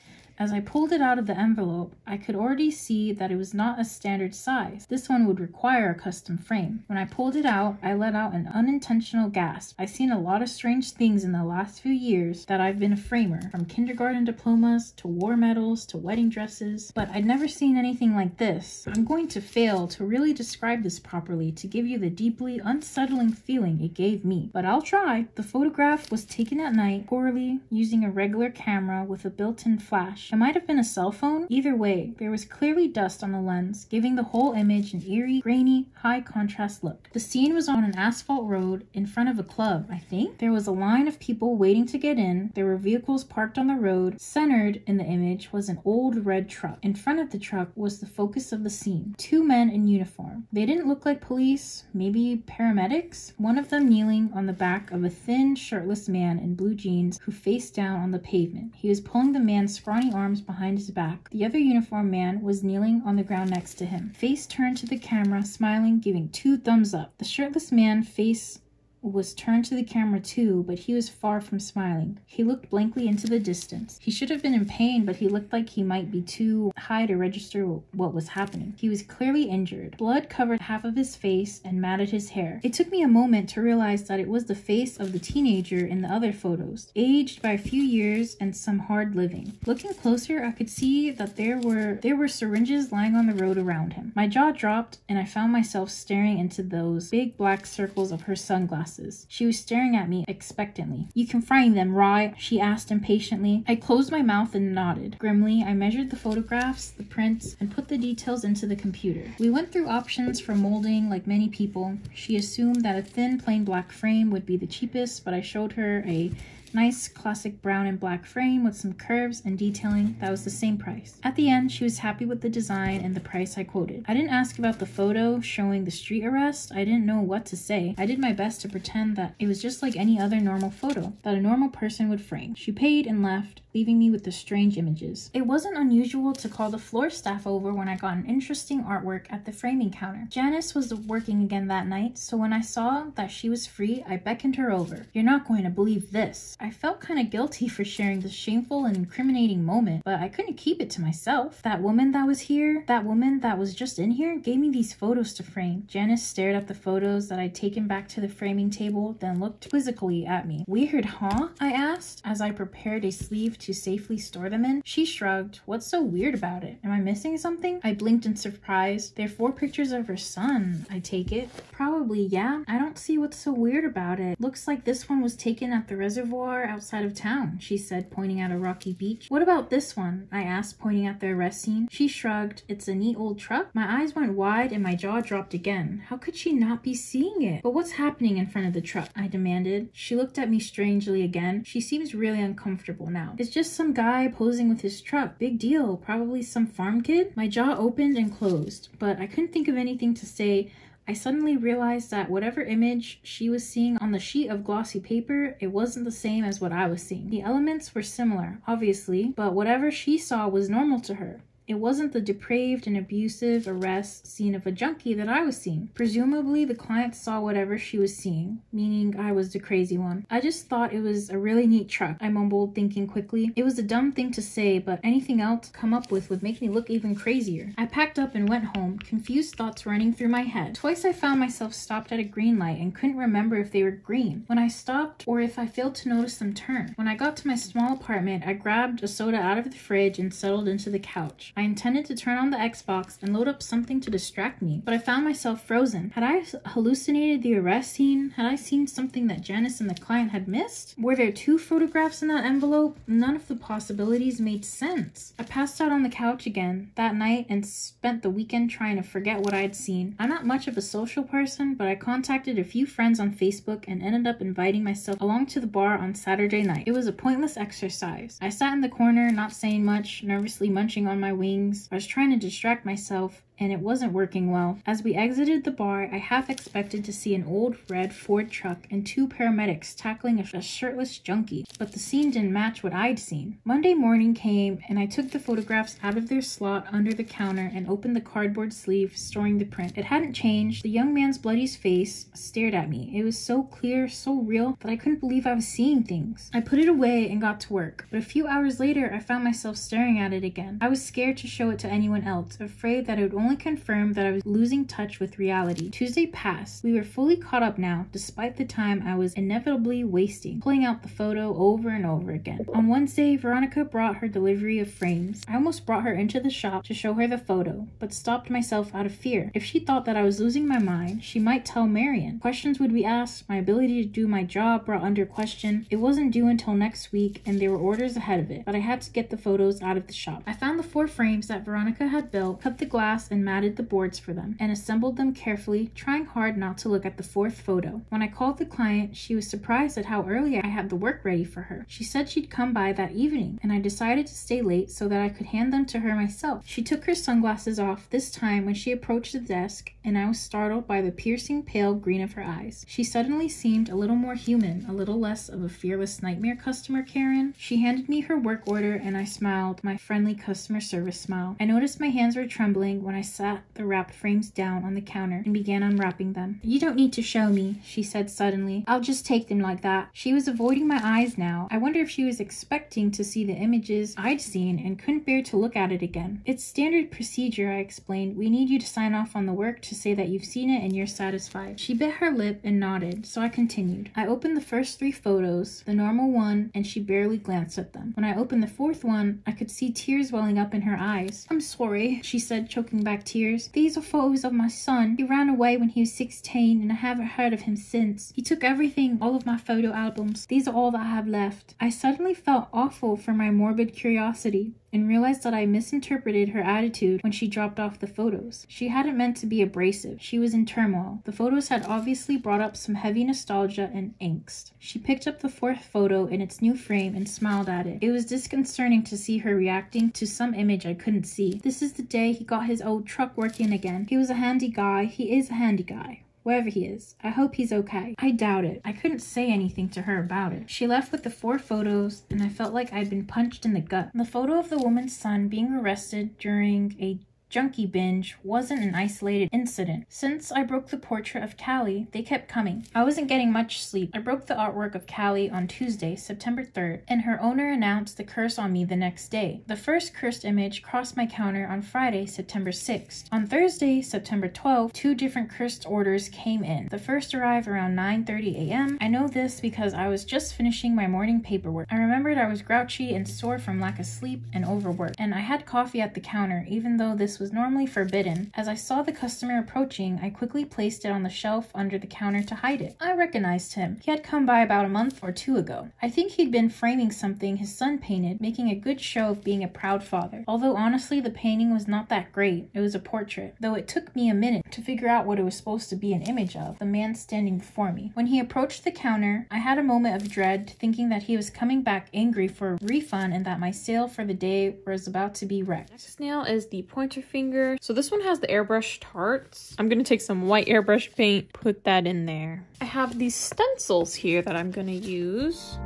As I pulled it out of the envelope, I could already see that it was not a standard size. This one would require a custom frame. When I pulled it out, I let out an unintentional gasp. I've seen a lot of strange things in the last few years that I've been a framer, from kindergarten diplomas to war medals to wedding dresses, but I'd never seen anything like this. I'm going to fail to really describe this properly to give you the deeply unsettling feeling it gave me, but I'll try. The photograph was taken at night, poorly, using a regular camera with a built-in flash. It might have been a cell phone. Either way, there was clearly dust on the lens, giving the whole image an eerie, grainy, high contrast look. The scene was on an asphalt road in front of a club, I think. There was a line of people waiting to get in. There were vehicles parked on the road. Centered in the image was an old red truck. In front of the truck was the focus of the scene. Two men in uniform. They didn't look like police, maybe paramedics. One of them kneeling on the back of a thin, shirtless man in blue jeans who faced down on the pavement. He was pulling the man's scrawny arms behind his back. The other uniformed man was kneeling on the ground next to him, face turned to the camera, smiling, giving two thumbs up. The shirtless man face was turned to the camera too, but he was far from smiling. He looked blankly into the distance. He should have been in pain, but he looked like he might be too high to register what was happening. He was clearly injured. Blood covered half of his face and matted his hair. It took me a moment to realize that it was the face of the teenager in the other photos, aged by a few years and some hard living. Looking closer, I could see that there were there were syringes lying on the road around him. My jaw dropped and I found myself staring into those big black circles of her sunglasses glasses. She was staring at me expectantly. You can frame them, right? She asked impatiently. I closed my mouth and nodded. Grimly, I measured the photographs, the prints, and put the details into the computer. We went through options for molding like many people. She assumed that a thin, plain black frame would be the cheapest, but I showed her a Nice classic brown and black frame with some curves and detailing that was the same price. At the end, she was happy with the design and the price I quoted. I didn't ask about the photo showing the street arrest. I didn't know what to say. I did my best to pretend that it was just like any other normal photo that a normal person would frame. She paid and left, leaving me with the strange images. It wasn't unusual to call the floor staff over when I got an interesting artwork at the framing counter. Janice was working again that night, so when I saw that she was free, I beckoned her over. You're not going to believe this. I felt kind of guilty for sharing this shameful and incriminating moment, but I couldn't keep it to myself. That woman that was here, that woman that was just in here, gave me these photos to frame. Janice stared at the photos that I'd taken back to the framing table, then looked quizzically at me. Weird, huh? I asked as I prepared a sleeve to safely store them in. She shrugged. What's so weird about it? Am I missing something? I blinked in surprise. They're four pictures of her son, I take it. Probably, yeah. I don't see what's so weird about it. Looks like this one was taken at the reservoir bar outside of town, she said, pointing at a rocky beach. What about this one? I asked, pointing at the arrest scene. She shrugged. It's a neat old truck. My eyes went wide and my jaw dropped again. How could she not be seeing it? But what's happening in front of the truck? I demanded. She looked at me strangely again. She seems really uncomfortable now. It's just some guy posing with his truck. Big deal. Probably some farm kid. My jaw opened and closed, but I couldn't think of anything to say I suddenly realized that whatever image she was seeing on the sheet of glossy paper, it wasn't the same as what I was seeing. The elements were similar, obviously, but whatever she saw was normal to her. It wasn't the depraved and abusive arrest scene of a junkie that I was seeing. Presumably, the client saw whatever she was seeing, meaning I was the crazy one. I just thought it was a really neat truck, I mumbled, thinking quickly. It was a dumb thing to say, but anything else come up with would make me look even crazier. I packed up and went home, confused thoughts running through my head. Twice I found myself stopped at a green light and couldn't remember if they were green, when I stopped, or if I failed to notice them turn. When I got to my small apartment, I grabbed a soda out of the fridge and settled into the couch. Intended to turn on the Xbox and load up something to distract me, but I found myself frozen. Had I hallucinated the arrest scene? Had I seen something that Janice and the client had missed? Were there two photographs in that envelope? None of the possibilities made sense. I passed out on the couch again that night and spent the weekend trying to forget what I'd seen. I'm not much of a social person, but I contacted a few friends on Facebook and ended up inviting myself along to the bar on Saturday night. It was a pointless exercise. I sat in the corner, not saying much, nervously munching on my wings. I was trying to distract myself and it wasn't working well. As we exited the bar, I half expected to see an old red Ford truck and two paramedics tackling a, shirtless junkie, but the scene didn't match what I'd seen. Monday morning came, and I took the photographs out of their slot under the counter and opened the cardboard sleeve, storing the print. It hadn't changed. The young man's bloody face stared at me. It was so clear, so real, that I couldn't believe I was seeing things. I put it away and got to work, but a few hours later, I found myself staring at it again. I was scared to show it to anyone else, afraid that it would only confirm that I was losing touch with reality. Tuesday passed. We were fully caught up now, despite the time I was inevitably wasting, pulling out the photo over and over again. On Wednesday, Veronica brought her delivery of frames. I almost brought her into the shop to show her the photo, but stopped myself out of fear. If she thought that I was losing my mind, she might tell Marion. Questions would be asked, my ability to do my job brought under question. It wasn't due until next week, and there were orders ahead of it, but I had to get the photos out of the shop. I found the four frames that Veronica had built, cut the glass, and matted the boards for them, and assembled them carefully, trying hard not to look at the fourth photo. When I called the client, she was surprised at how early I had the work ready for her. She said she'd come by that evening, and I decided to stay late so that I could hand them to her myself. She took her sunglasses off this time when she approached the desk, and I was startled by the piercing pale green of her eyes. She suddenly seemed a little more human, a little less of a fearless nightmare customer Karen. She handed me her work order, and I smiled, my friendly customer service smile. I noticed my hands were trembling when I sat the wrapped frames down on the counter and began unwrapping them. You don't need to show me, she said suddenly. I'll just take them like that. She was avoiding my eyes now. I wonder if she was expecting to see the images I'd seen and couldn't bear to look at it again. It's standard procedure, I explained. We need you to sign off on the work to say that you've seen it and you're satisfied. She bit her lip and nodded, so I continued. I opened the first three photos, the normal one, and she barely glanced at them. When I opened the fourth one, I could see tears welling up in her eyes. I'm sorry, she said, choking back tears. These are photos of my son. He ran away when he was 16 and I haven't heard of him since. He took everything, all of my photo albums. These are all that I have left. I suddenly felt awful for my morbid curiosity and realized that I misinterpreted her attitude when she dropped off the photos. She hadn't meant to be abrasive. She was in turmoil. The photos had obviously brought up some heavy nostalgia and angst. She picked up the fourth photo in its new frame and smiled at it. It was disconcerting to see her reacting to some image I couldn't see. This is the day he got his old truck working again. He was a handy guy. He is a handy guy wherever he is. I hope he's okay. I doubt it. I couldn't say anything to her about it. She left with the four photos, and I felt like I'd been punched in the gut. The photo of the woman's son being arrested during a junkie binge wasn't an isolated incident. Since I broke the portrait of Kali, they kept coming. I wasn't getting much sleep. I broke the artwork of Kali on Tuesday, September 3rd, and her owner announced the curse on me the next day. The first cursed image crossed my counter on Friday, September 6th. On Thursday, September 12th, two different cursed orders came in. The first arrived around 9:30 a.m. I know this because I was just finishing my morning paperwork. I remembered I was grouchy and sore from lack of sleep and overwork, and I had coffee at the counter even though this was normally forbidden. As I saw the customer approaching, I quickly placed it on the shelf under the counter to hide it. I recognized him. He had come by about a month or two ago. I think he'd been framing something his son painted, making a good show of being a proud father. Although honestly, the painting was not that great. It was a portrait, though it took me a minute to figure out what it was supposed to be an image of, the man standing before me. When he approached the counter, I had a moment of dread, thinking that he was coming back angry for a refund and that my sale for the day was about to be wrecked. Next nail is the pointer finger. So this one has the airbrush tarts. I'm gonna take some white airbrush paint, put that in there. I have these stencils here that I'm gonna use.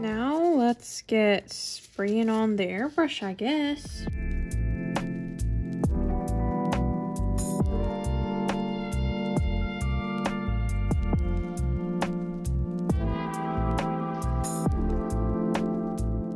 Now let's get spraying on the airbrush, I guess.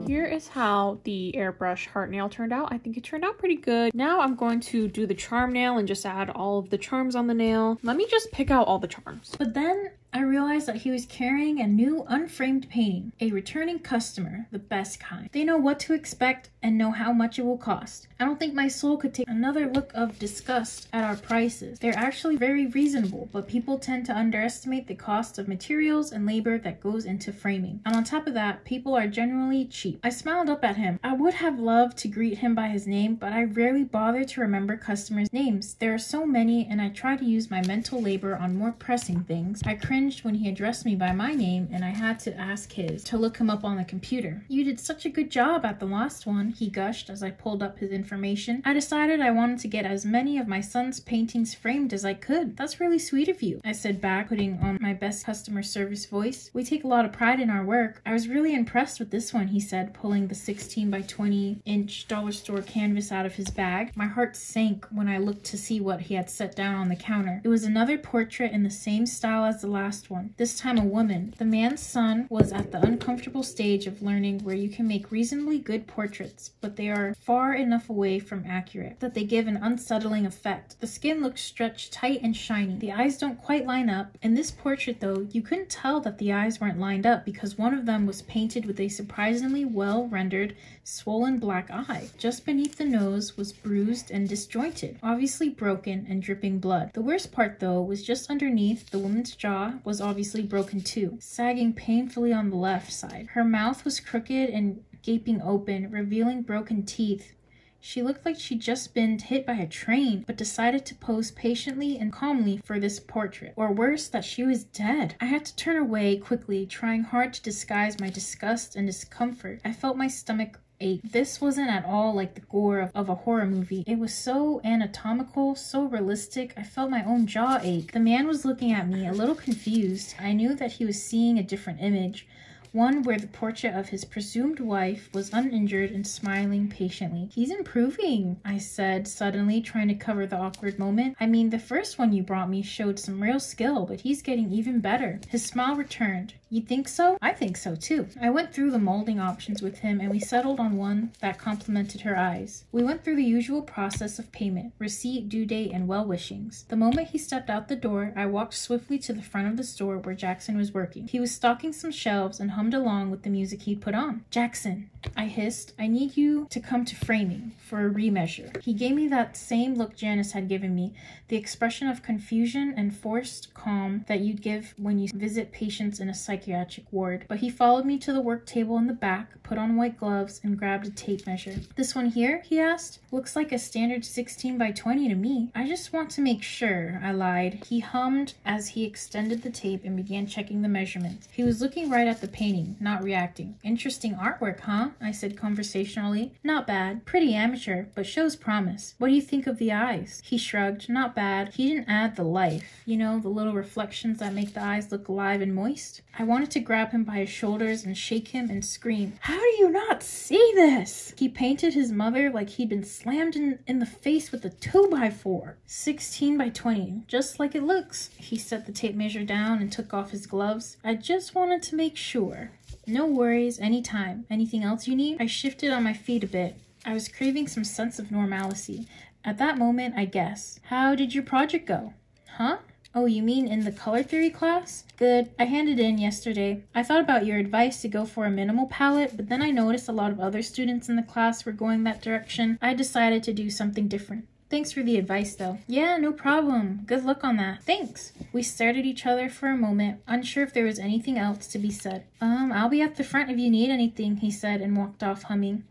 Here is how the airbrush heart nail turned out. I think it turned out pretty good. Now I'm going to do the charm nail and just add all of the charms on the nail. Let me just pick out all the charms. But then I realized that he was carrying a new unframed painting, a returning customer, the best kind. They know what to expect and know how much it will cost. I don't think my soul could take another look of disgust at our prices. They're actually very reasonable, but people tend to underestimate the cost of materials and labor that goes into framing. And on top of that, people are generally cheap. I smiled up at him. I would have loved to greet him by his name, but I rarely bother to remember customers' names. There are so many, and I try to use my mental labor on more pressing things. I cringed when he addressed me by my name, and I had to ask his to look him up on the computer. You did such a good job at the last one, he gushed as I pulled up his information. I decided I wanted to get as many of my son's paintings framed as I could. That's really sweet of you, I said back, putting on my best customer service voice. We take a lot of pride in our work. I was really impressed with this one, he said, pulling the 16 by 20 inch dollar store canvas out of his bag. My heart sank when I looked to see what he had set down on the counter. It was another portrait in the same style as the last one, this time a woman. The man's son was at the uncomfortable stage of learning where you can make reasonably good portraits, but they are far enough away from accurate that they give an unsettling effect. The skin looks stretched tight and shiny. The eyes don't quite line up. In this portrait, though, you couldn't tell that the eyes weren't lined up because one of them was painted with a surprisingly well rendered, swollen black eye. Just beneath the nose was bruised and disjointed, obviously broken and dripping blood. The worst part, though, was just underneath the woman's jaw was obviously broken too, sagging painfully on the left side. Her mouth was crooked and gaping open, revealing broken teeth. She looked like she'd just been hit by a train, but decided to pose patiently and calmly for this portrait. Or worse, that she was dead. I had to turn away quickly, trying hard to disguise my disgust and discomfort. I felt my stomach This wasn't at all like the gore of, of, a horror movie. It was so anatomical, so realistic, I felt my own jaw ache. The man was looking at me, a little confused. I knew that he was seeing a different image one where the portrait of his presumed wife was uninjured and smiling patiently. He's improving, I said, suddenly trying to cover the awkward moment. I mean, the first one you brought me showed some real skill, but he's getting even better. His smile returned. You think so? I think so too. I went through the molding options with him and we settled on one that complemented her eyes. We went through the usual process of payment, receipt, due date, and well wishings. The moment he stepped out the door, I walked swiftly to the front of the store where Jackson was working. He was stocking some shelves and hummed along with the music he'd put on. Jackson, I hissed, I need you to come to framing for a remeasure. He gave me that same look Janice had given me, the expression of confusion and forced calm that you'd give when you visit patients in a psychiatric ward. But he followed me to the work table in the back, put on white gloves, and grabbed a tape measure. This one here, he asked, looks like a standard 16 by 20 to me. I just want to make sure, I lied. He hummed as he extended the tape and began checking the measurements. He was looking right at the painting, not reacting. Interesting artwork, huh? I said conversationally. Not bad. Pretty amateur, but shows promise. What do you think of the eyes? He shrugged. Not bad. He didn't add the life. You know, the little reflections that make the eyes look alive and moist? I wanted to grab him by his shoulders and shake him and scream, How do you not see this? He painted his mother like he'd been slammed in, in the face with a 2 by 4 16 by 20, just like it looks. He set the tape measure down and took off his gloves. I just wanted to make sure. No worries, anytime. Anything else you need? I shifted on my feet a bit. I was craving some sense of normalcy. At that moment, I guess. How did your project go? Huh? Oh, you mean in the color theory class? Good. I handed in yesterday. I thought about your advice to go for a minimal palette, but then I noticed a lot of other students in the class were going that direction. I decided to do something different. Thanks for the advice, though. Yeah, no problem. Good luck on that. Thanks. We stared at each other for a moment, unsure if there was anything else to be said. Um, I'll be at the front if you need anything, he said, and walked off humming.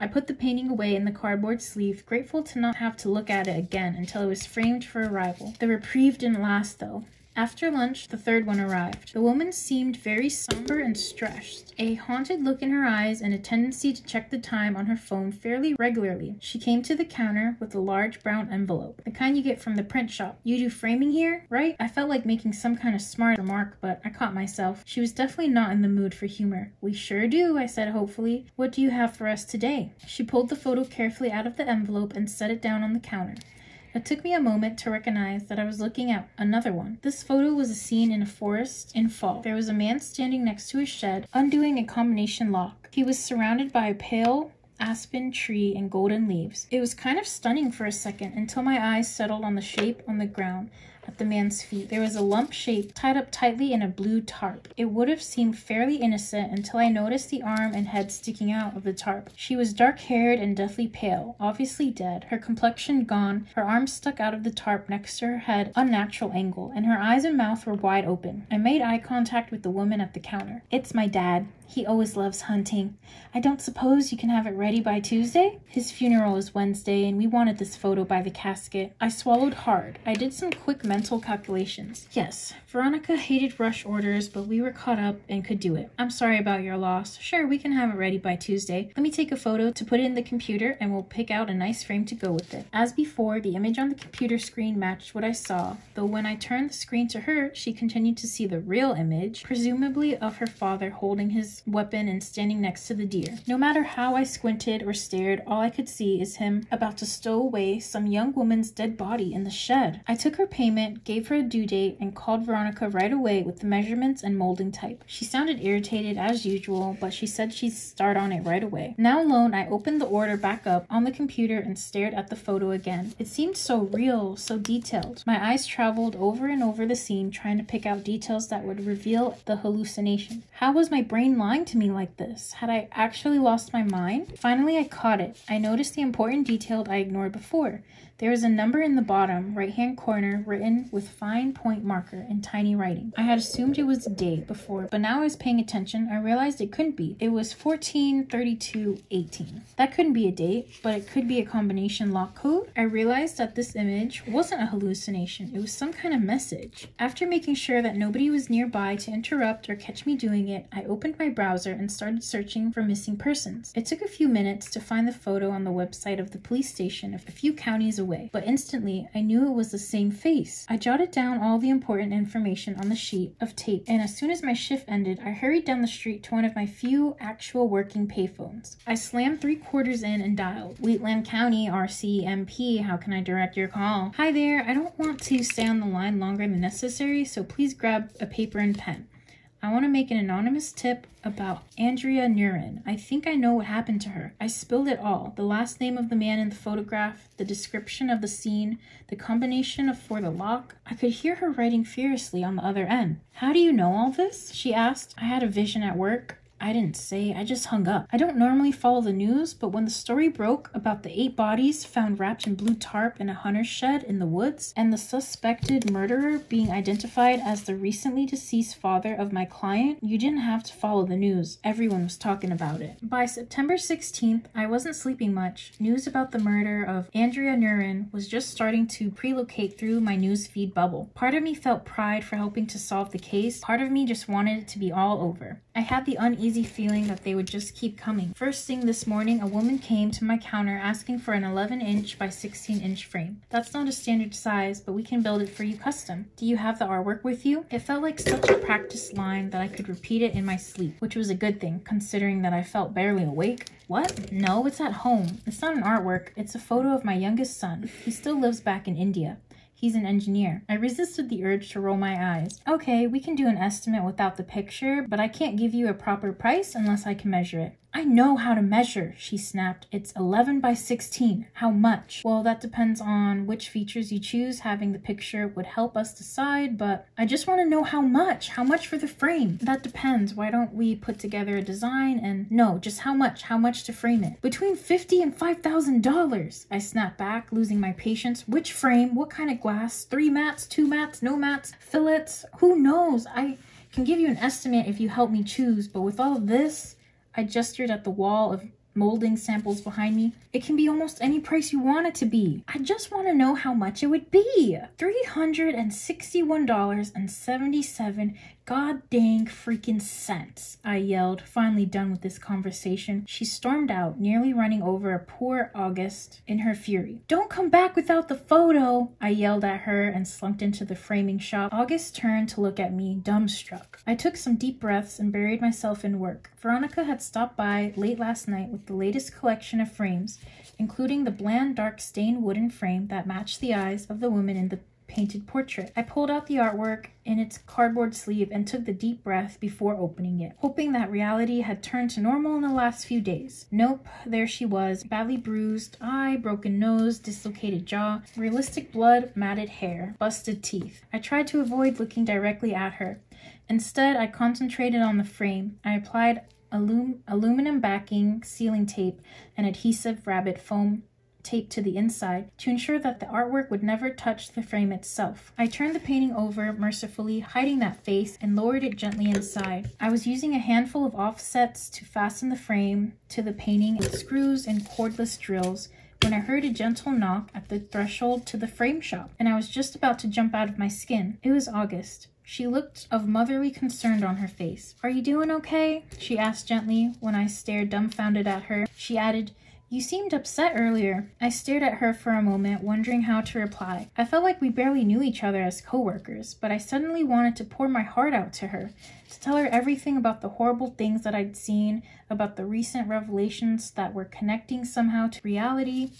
I put the painting away in the cardboard sleeve, grateful to not have to look at it again until it was framed for arrival. The reprieve didn't last, though. After lunch, the third one arrived. The woman seemed very somber and stressed, a haunted look in her eyes and a tendency to check the time on her phone fairly regularly. She came to the counter with a large brown envelope, the kind you get from the print shop. You do framing here, right? I felt like making some kind of smart remark, but I caught myself. She was definitely not in the mood for humor. We sure do, I said hopefully. What do you have for us today? She pulled the photo carefully out of the envelope and set it down on the counter. It took me a moment to recognize that I was looking at another one. This photo was a scene in a forest in fall. There was a man standing next to a shed, undoing a combination lock. He was surrounded by a pale aspen tree and golden leaves. It was kind of stunning for a second until my eyes settled on the shape on the ground the man's feet. There was a lump shape tied up tightly in a blue tarp. It would have seemed fairly innocent until I noticed the arm and head sticking out of the tarp. She was dark haired and deathly pale, obviously dead, her complexion gone, her arms stuck out of the tarp next to her head, unnatural angle, and her eyes and mouth were wide open. I made eye contact with the woman at the counter. It's my dad. He always loves hunting. I don't suppose you can have it ready by Tuesday? His funeral is Wednesday, and we wanted this photo by the casket. I swallowed hard. I did some quick mental calculations. Yes, Veronica hated rush orders, but we were caught up and could do it. I'm sorry about your loss. Sure, we can have it ready by Tuesday. Let me take a photo to put in the computer, and we'll pick out a nice frame to go with it. As before, the image on the computer screen matched what I saw, though when I turned the screen to her, she continued to see the real image, presumably of her father holding his weapon and standing next to the deer. No matter how I squinted or stared, all I could see is him about to stow away some young woman's dead body in the shed. I took her payment, gave her a due date, and called Veronica right away with the measurements and molding type. She sounded irritated as usual, but she said she'd start on it right away. Now alone, I opened the order back up on the computer and stared at the photo again. It seemed so real, so detailed. My eyes traveled over and over the scene, trying to pick out details that would reveal the hallucination. How was my brain lying? lying to me like this? Had I actually lost my mind? Finally, I caught it. I noticed the important detail I ignored before. There is a number in the bottom right hand corner written with fine point marker in tiny writing. I had assumed it was a date before, but now I was paying attention. I realized it couldn't be. It was 143218. That couldn't be a date, but it could be a combination lock code. I realized that this image wasn't a hallucination, it was some kind of message. After making sure that nobody was nearby to interrupt or catch me doing it, I opened my browser and started searching for missing persons. It took a few minutes to find the photo on the website of the police station a few counties away away, but instantly I knew it was the same face. I jotted down all the important information on the sheet of tape, and as soon as my shift ended, I hurried down the street to one of my few actual working payphones. I slammed three quarters in and dialed. Wheatland County, RCMP, how can I direct your call? Hi there, I don't want to stay on the line longer than necessary, so please grab a paper and pen. I want to make an anonymous tip about Andrea Nurin. I think I know what happened to her. I spilled it all the last name of the man in the photograph, the description of the scene, the combination of for the lock. I could hear her writing furiously on the other end. How do you know all this? she asked. I had a vision at work. I didn't say, I just hung up. I don't normally follow the news, but when the story broke about the eight bodies found wrapped in blue tarp in a hunter's shed in the woods, and the suspected murderer being identified as the recently deceased father of my client, you didn't have to follow the news. Everyone was talking about it. By September 16th, I wasn't sleeping much. News about the murder of Andrea Nurin was just starting to prelocate through my newsfeed bubble. Part of me felt pride for helping to solve the case, part of me just wanted it to be all over. I had the uneasy feeling that they would just keep coming. First thing this morning, a woman came to my counter asking for an 11 inch by 16 inch frame. That's not a standard size, but we can build it for you custom. Do you have the artwork with you? It felt like such a practice line that I could repeat it in my sleep, which was a good thing, considering that I felt barely awake. What? No, it's at home. It's not an artwork. It's a photo of my youngest son. He still lives back in India. He's an engineer. I resisted the urge to roll my eyes. Okay, we can do an estimate without the picture, but I can't give you a proper price unless I can measure it. I know how to measure, she snapped. It's 11 by 16. How much? Well, that depends on which features you choose. Having the picture would help us decide, but I just want to know how much. How much for the frame? That depends. Why don't we put together a design and no, just how much? How much to frame it? Between 50 and $5,000. I snapped back, losing my patience. Which frame? What kind of glass? Three mats, two mats, no mats, fillets? Who knows? I can give you an estimate if you help me choose, but with all this, I gestured at the wall of molding samples behind me. It can be almost any price you want it to be. I just want to know how much it would be. $361.77 god dang freaking sense, I yelled, finally done with this conversation. She stormed out, nearly running over a poor August in her fury. Don't come back without the photo, I yelled at her and slumped into the framing shop. August turned to look at me, dumbstruck. I took some deep breaths and buried myself in work. Veronica had stopped by late last night with the latest collection of frames, including the bland, dark stained wooden frame that matched the eyes of the woman in the painted portrait. I pulled out the artwork in its cardboard sleeve and took the deep breath before opening it, hoping that reality had turned to normal in the last few days. Nope, there she was, badly bruised eye, broken nose, dislocated jaw, realistic blood, matted hair, busted teeth. I tried to avoid looking directly at her. Instead, I concentrated on the frame. I applied alum- aluminum backing, sealing tape, and adhesive rabbet foam taped to the inside to ensure that the artwork would never touch the frame itself. I turned the painting over mercifully, hiding that face, and lowered it gently inside. I was using a handful of offsets to fasten the frame to the painting with screws and cordless drills when I heard a gentle knock at the threshold to the frame shop, and I was just about to jump out of my skin. It was August. She looked of motherly concern on her face. Are you doing okay? She asked gently when I stared dumbfounded at her. She added, you seemed upset earlier. I stared at her for a moment, wondering how to reply. I felt like we barely knew each other as coworkers, but I suddenly wanted to pour my heart out to her, to tell her everything about the horrible things that I'd seen, about the recent revelations that were connecting somehow to reality,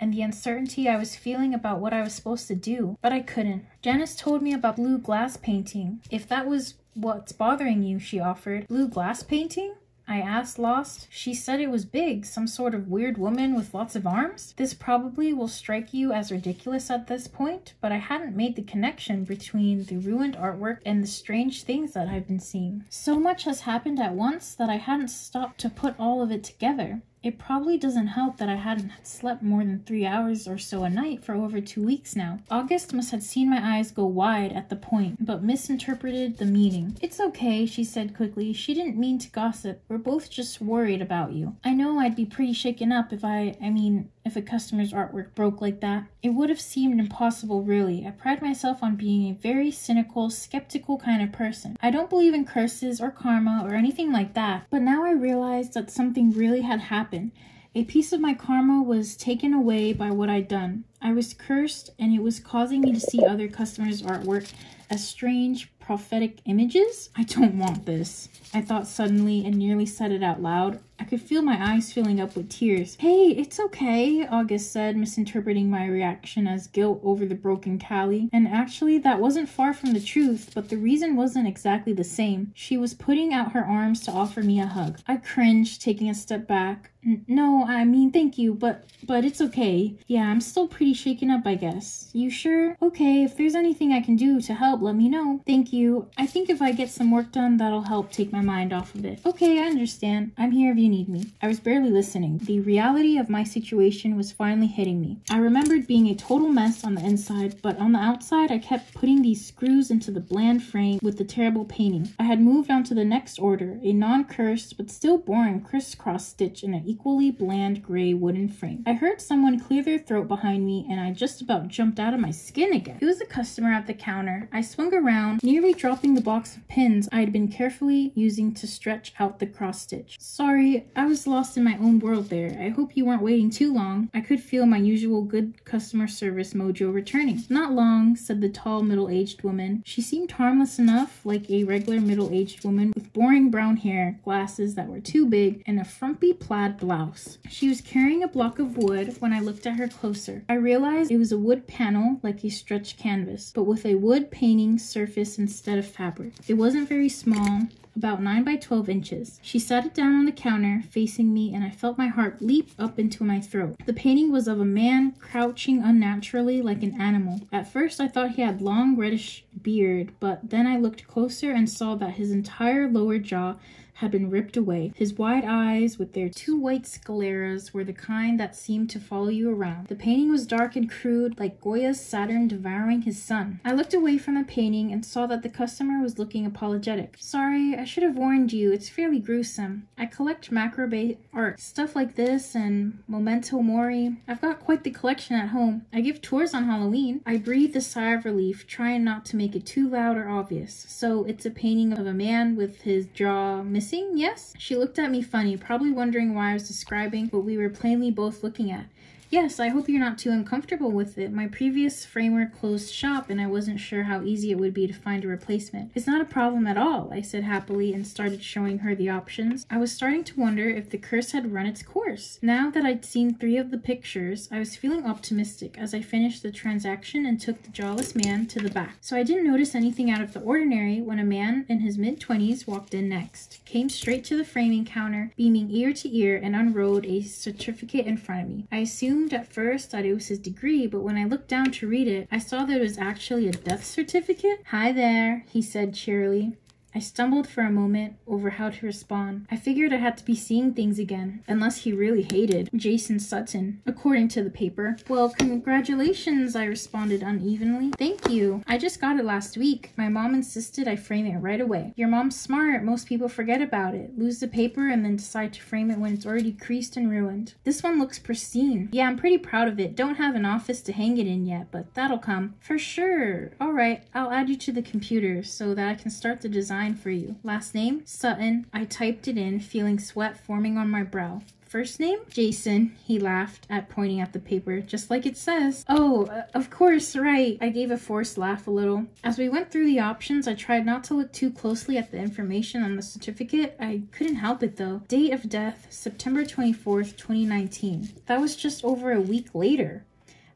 and the uncertainty I was feeling about what I was supposed to do, but I couldn't. Janice told me about blue glass painting. If that was what's bothering you, she offered. Blue glass painting? I asked, lost. She said it was big, some sort of weird woman with lots of arms. This probably will strike you as ridiculous at this point, but I hadn't made the connection between the ruined artwork and the strange things that I've been seeing. So much has happened at once that I hadn't stopped to put all of it together. It probably doesn't help that I hadn't slept more than three hours or so a night for over two weeks now. August must have seen my eyes go wide at the point, but misinterpreted the meaning. It's okay, she said quickly. She didn't mean to gossip. We're both just worried about you. I know I'd be pretty shaken up if I, I mean, if a customer's artwork broke like that. It would have seemed impossible, really. I pride myself on being a very cynical, skeptical kind of person. I don't believe in curses or karma or anything like that, but now I realized that something really had happened. A piece of my karma was taken away by what I'd done. I was cursed, and it was causing me to see other customers' artwork as strange, prophetic images? I don't want this. I thought suddenly and nearly said it out loud. I could feel my eyes filling up with tears. Hey, it's okay, August said, misinterpreting my reaction as guilt over the broken Kali. And actually, that wasn't far from the truth, but the reason wasn't exactly the same. She was putting out her arms to offer me a hug. I cringed, taking a step back. No, I mean, thank you, but but it's okay. Yeah, I'm still pretty shaken up, I guess. You sure? Okay, if there's anything I can do to help, let me know. Thank you. I think if I get some work done, that'll help take my mind off of it. Okay, I understand. I'm here if you need me. I was barely listening. The reality of my situation was finally hitting me. I remembered being a total mess on the inside, but on the outside, I kept putting these screws into the bland frame with the terrible painting. I had moved on to the next order, a non-cursed but still boring crisscross stitch in an equally bland gray wooden frame. I heard someone clear their throat behind me, and I just about jumped out of my skin again. It was a customer at the counter. I swung around, nearly dropping the box of pins I had been carefully using to stretch out the cross stitch. Sorry, I was lost in my own world there. I hope you weren't waiting too long. I could feel my usual good customer service mojo returning. Not long, said the tall middle-aged woman. She seemed harmless enough, like a regular middle-aged woman with boring brown hair, glasses that were too big, and a frumpy plaid blouse. She was carrying a block of wood when I looked at her closer. I realized it was a wood panel like a stretched canvas, but with a wood painting surface instead of fabric. It wasn't very small, about 9 by 12 inches. She sat it down on the counter, facing me, and I felt my heart leap up into my throat. The painting was of a man crouching unnaturally like an animal. At first, I thought he had long reddish beard, but then I looked closer and saw that his entire lower jaw had been ripped away. His wide eyes, with their two white scleras, were the kind that seemed to follow you around. The painting was dark and crude, like Goya's Saturn devouring his son. I looked away from the painting and saw that the customer was looking apologetic. Sorry, I should have warned you. It's fairly gruesome. I collect macabre art, stuff like this and memento mori. I've got quite the collection at home. I give tours on Halloween. I breathed a sigh of relief, trying not to make it too loud or obvious. So it's a painting of a man with his jaw missing missing, yes? She looked at me funny, probably wondering why I was describing what we were plainly both looking at. Yes, I hope you're not too uncomfortable with it. My previous framer closed shop and I wasn't sure how easy it would be to find a replacement. It's not a problem at all, I said happily and started showing her the options. I was starting to wonder if the curse had run its course. Now that I'd seen three of the pictures, I was feeling optimistic as I finished the transaction and took the jawless man to the back. So I didn't notice anything out of the ordinary when a man in his mid-twenties walked in next, came straight to the framing counter, beaming ear to ear and unrolled a certificate in front of me. I assumed assumed at first that it was his degree, but when I looked down to read it, I saw that it was actually a death certificate. Hi there, he said cheerily. I stumbled for a moment over how to respond. I figured I had to be seeing things again, unless he really hated Jason Sutton, according to the paper. Well, congratulations, I responded unevenly. Thank you. I just got it last week. My mom insisted I frame it right away. Your mom's smart. Most people forget about it, lose the paper, and then decide to frame it when it's already creased and ruined. This one looks pristine. Yeah, I'm pretty proud of it. Don't have an office to hang it in yet, but that'll come. For sure. All right, I'll add you to the computer so that I can start the design for you. Last name? Sutton. I typed it in, feeling sweat forming on my brow. First name? Jason. He laughed at pointing at the paper, just like it says. Oh, uh, of course, right. I gave a forced laugh a little. As we went through the options, I tried not to look too closely at the information on the certificate. I couldn't help it though. Date of death, September 24th, 2019. That was just over a week later.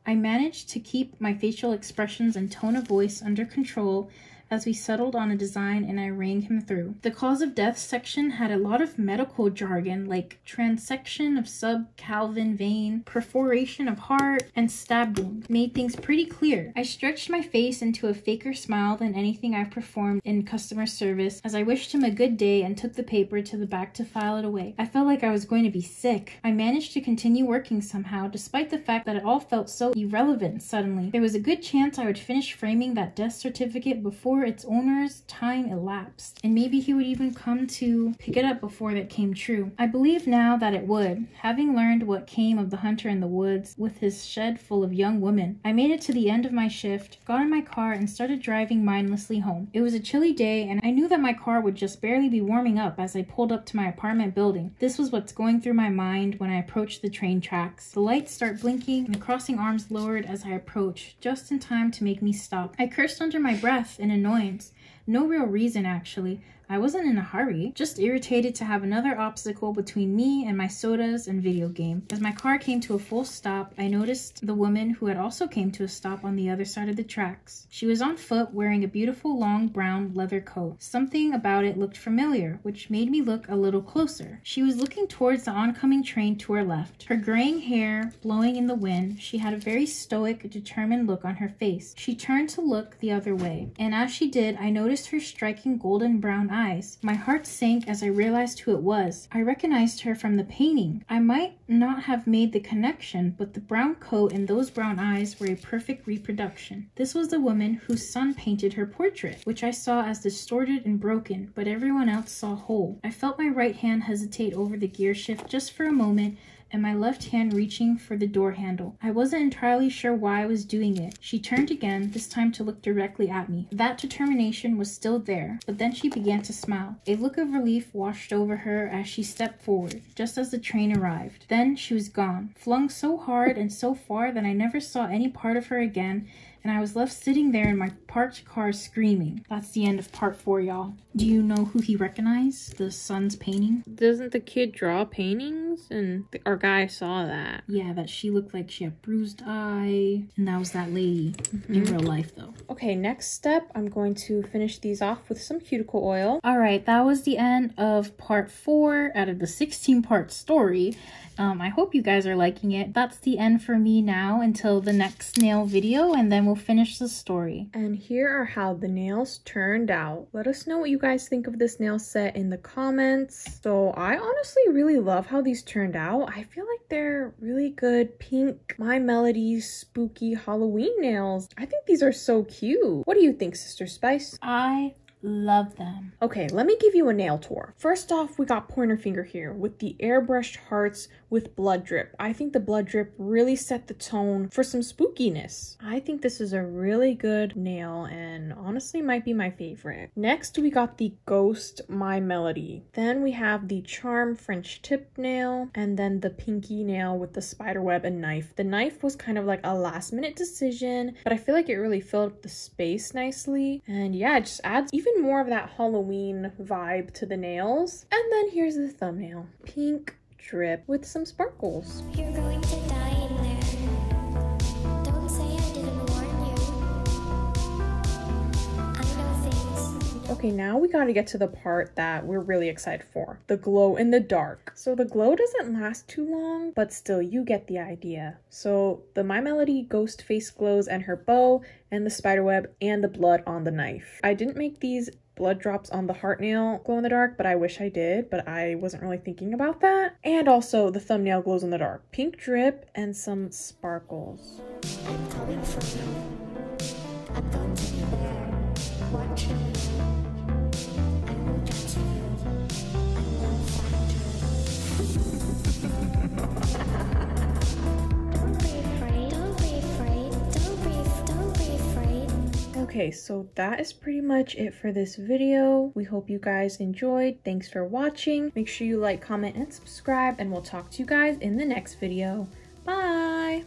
I managed to keep my facial expressions and tone of voice under control as we settled on a design and I rang him through. The cause of death section had a lot of medical jargon like transection of subclavian vein, perforation of heart, and stab wound. Made things pretty clear. I stretched my face into a faker smile than anything I've performed in customer service as I wished him a good day and took the paper to the back to file it away. I felt like I was going to be sick. I managed to continue working somehow despite the fact that it all felt so irrelevant suddenly. There was a good chance I would finish framing that death certificate before its owner's time elapsed, and maybe he would even come to pick it up before that came true. I believe now that it would, having learned what came of the hunter in the woods with his shed full of young women. I made it to the end of my shift, got in my car, and started driving mindlessly home. It was a chilly day, and I knew that my car would just barely be warming up as I pulled up to my apartment building. This was what's going through my mind when I approached the train tracks. The lights start blinking, and the crossing arms lowered as I approach, just in time to make me stop. I cursed under my breath in annoyance annoyance. No real reason, actually. I wasn't in a hurry, just irritated to have another obstacle between me and my sodas and video game. As my car came to a full stop, I noticed the woman who had also came to a stop on the other side of the tracks. She was on foot wearing a beautiful long brown leather coat. Something about it looked familiar, which made me look a little closer. She was looking towards the oncoming train to her left. Her graying hair blowing in the wind, she had a very stoic, determined look on her face. She turned to look the other way, and as she did, I noticed her striking golden brown eyes. My heart sank as I realized who it was. I recognized her from the painting. I might not have made the connection, but the brown coat and those brown eyes were a perfect reproduction. This was the woman whose son painted her portrait, which I saw as distorted and broken, but everyone else saw whole. I felt my right hand hesitate over the gear shift just for a moment and my left hand reaching for the door handle. I wasn't entirely sure why I was doing it. She turned again, this time to look directly at me. That determination was still there, but then she began to smile. A look of relief washed over her as she stepped forward, just as the train arrived. Then she was gone, flung so hard and so far that I never saw any part of her again and I was left sitting there in my parked car screaming. That's the end of part four, y'all. Do you know who he recognized? The son's painting? Doesn't the kid draw paintings and our guy saw that. Yeah, that she looked like she had bruised eye. And that was that lady in real life, though. Okay, next step, I'm going to finish these off with some cuticle oil. All right, that was the end of part four out of the 16 part story. Um, I hope you guys are liking it. That's the end for me now until the next nail video, and then we'll finish the story. And here are how the nails turned out. Let us know what you guys think of this nail set in the comments. So I honestly really love how these turned out. I feel like they're really good pink My Melody spooky Halloween nails. I think these are so cute. What do you think, Sister Spice? I love them. Okay, let me give you a nail tour. First off, we got pointer finger here with the airbrushed hearts with blood drip. I think the blood drip really set the tone for some spookiness. I think this is a really good nail and honestly might be my favorite. Next, we got the Ghost My Melody. Then we have the Charm French tip nail and then the pinky nail with the spider web and knife. The knife was kind of like a last minute decision, but I feel like it really filled up the space nicely. And yeah, it just adds even more of that Halloween vibe to the nails. And then here's the thumbnail. Pink drip with some sparkles. You're going to die Okay, now we gotta get to the part that we're really excited for. The glow in the dark. So the glow doesn't last too long, but still you get the idea. So the My Melody ghost face glows and her bow and the spiderweb and the blood on the knife. I didn't make these blood drops on the heart nail glow in the dark, but I wish I did, but I wasn't really thinking about that. And also the thumbnail glows in the dark. Pink drip and some sparkles. I'm coming for you. I'm going to be there, watching you. Okay, so that is pretty much it for this video. We hope you guys enjoyed. Thanks for watching. Make sure you like, comment, and subscribe, and we'll talk to you guys in the next video. Bye!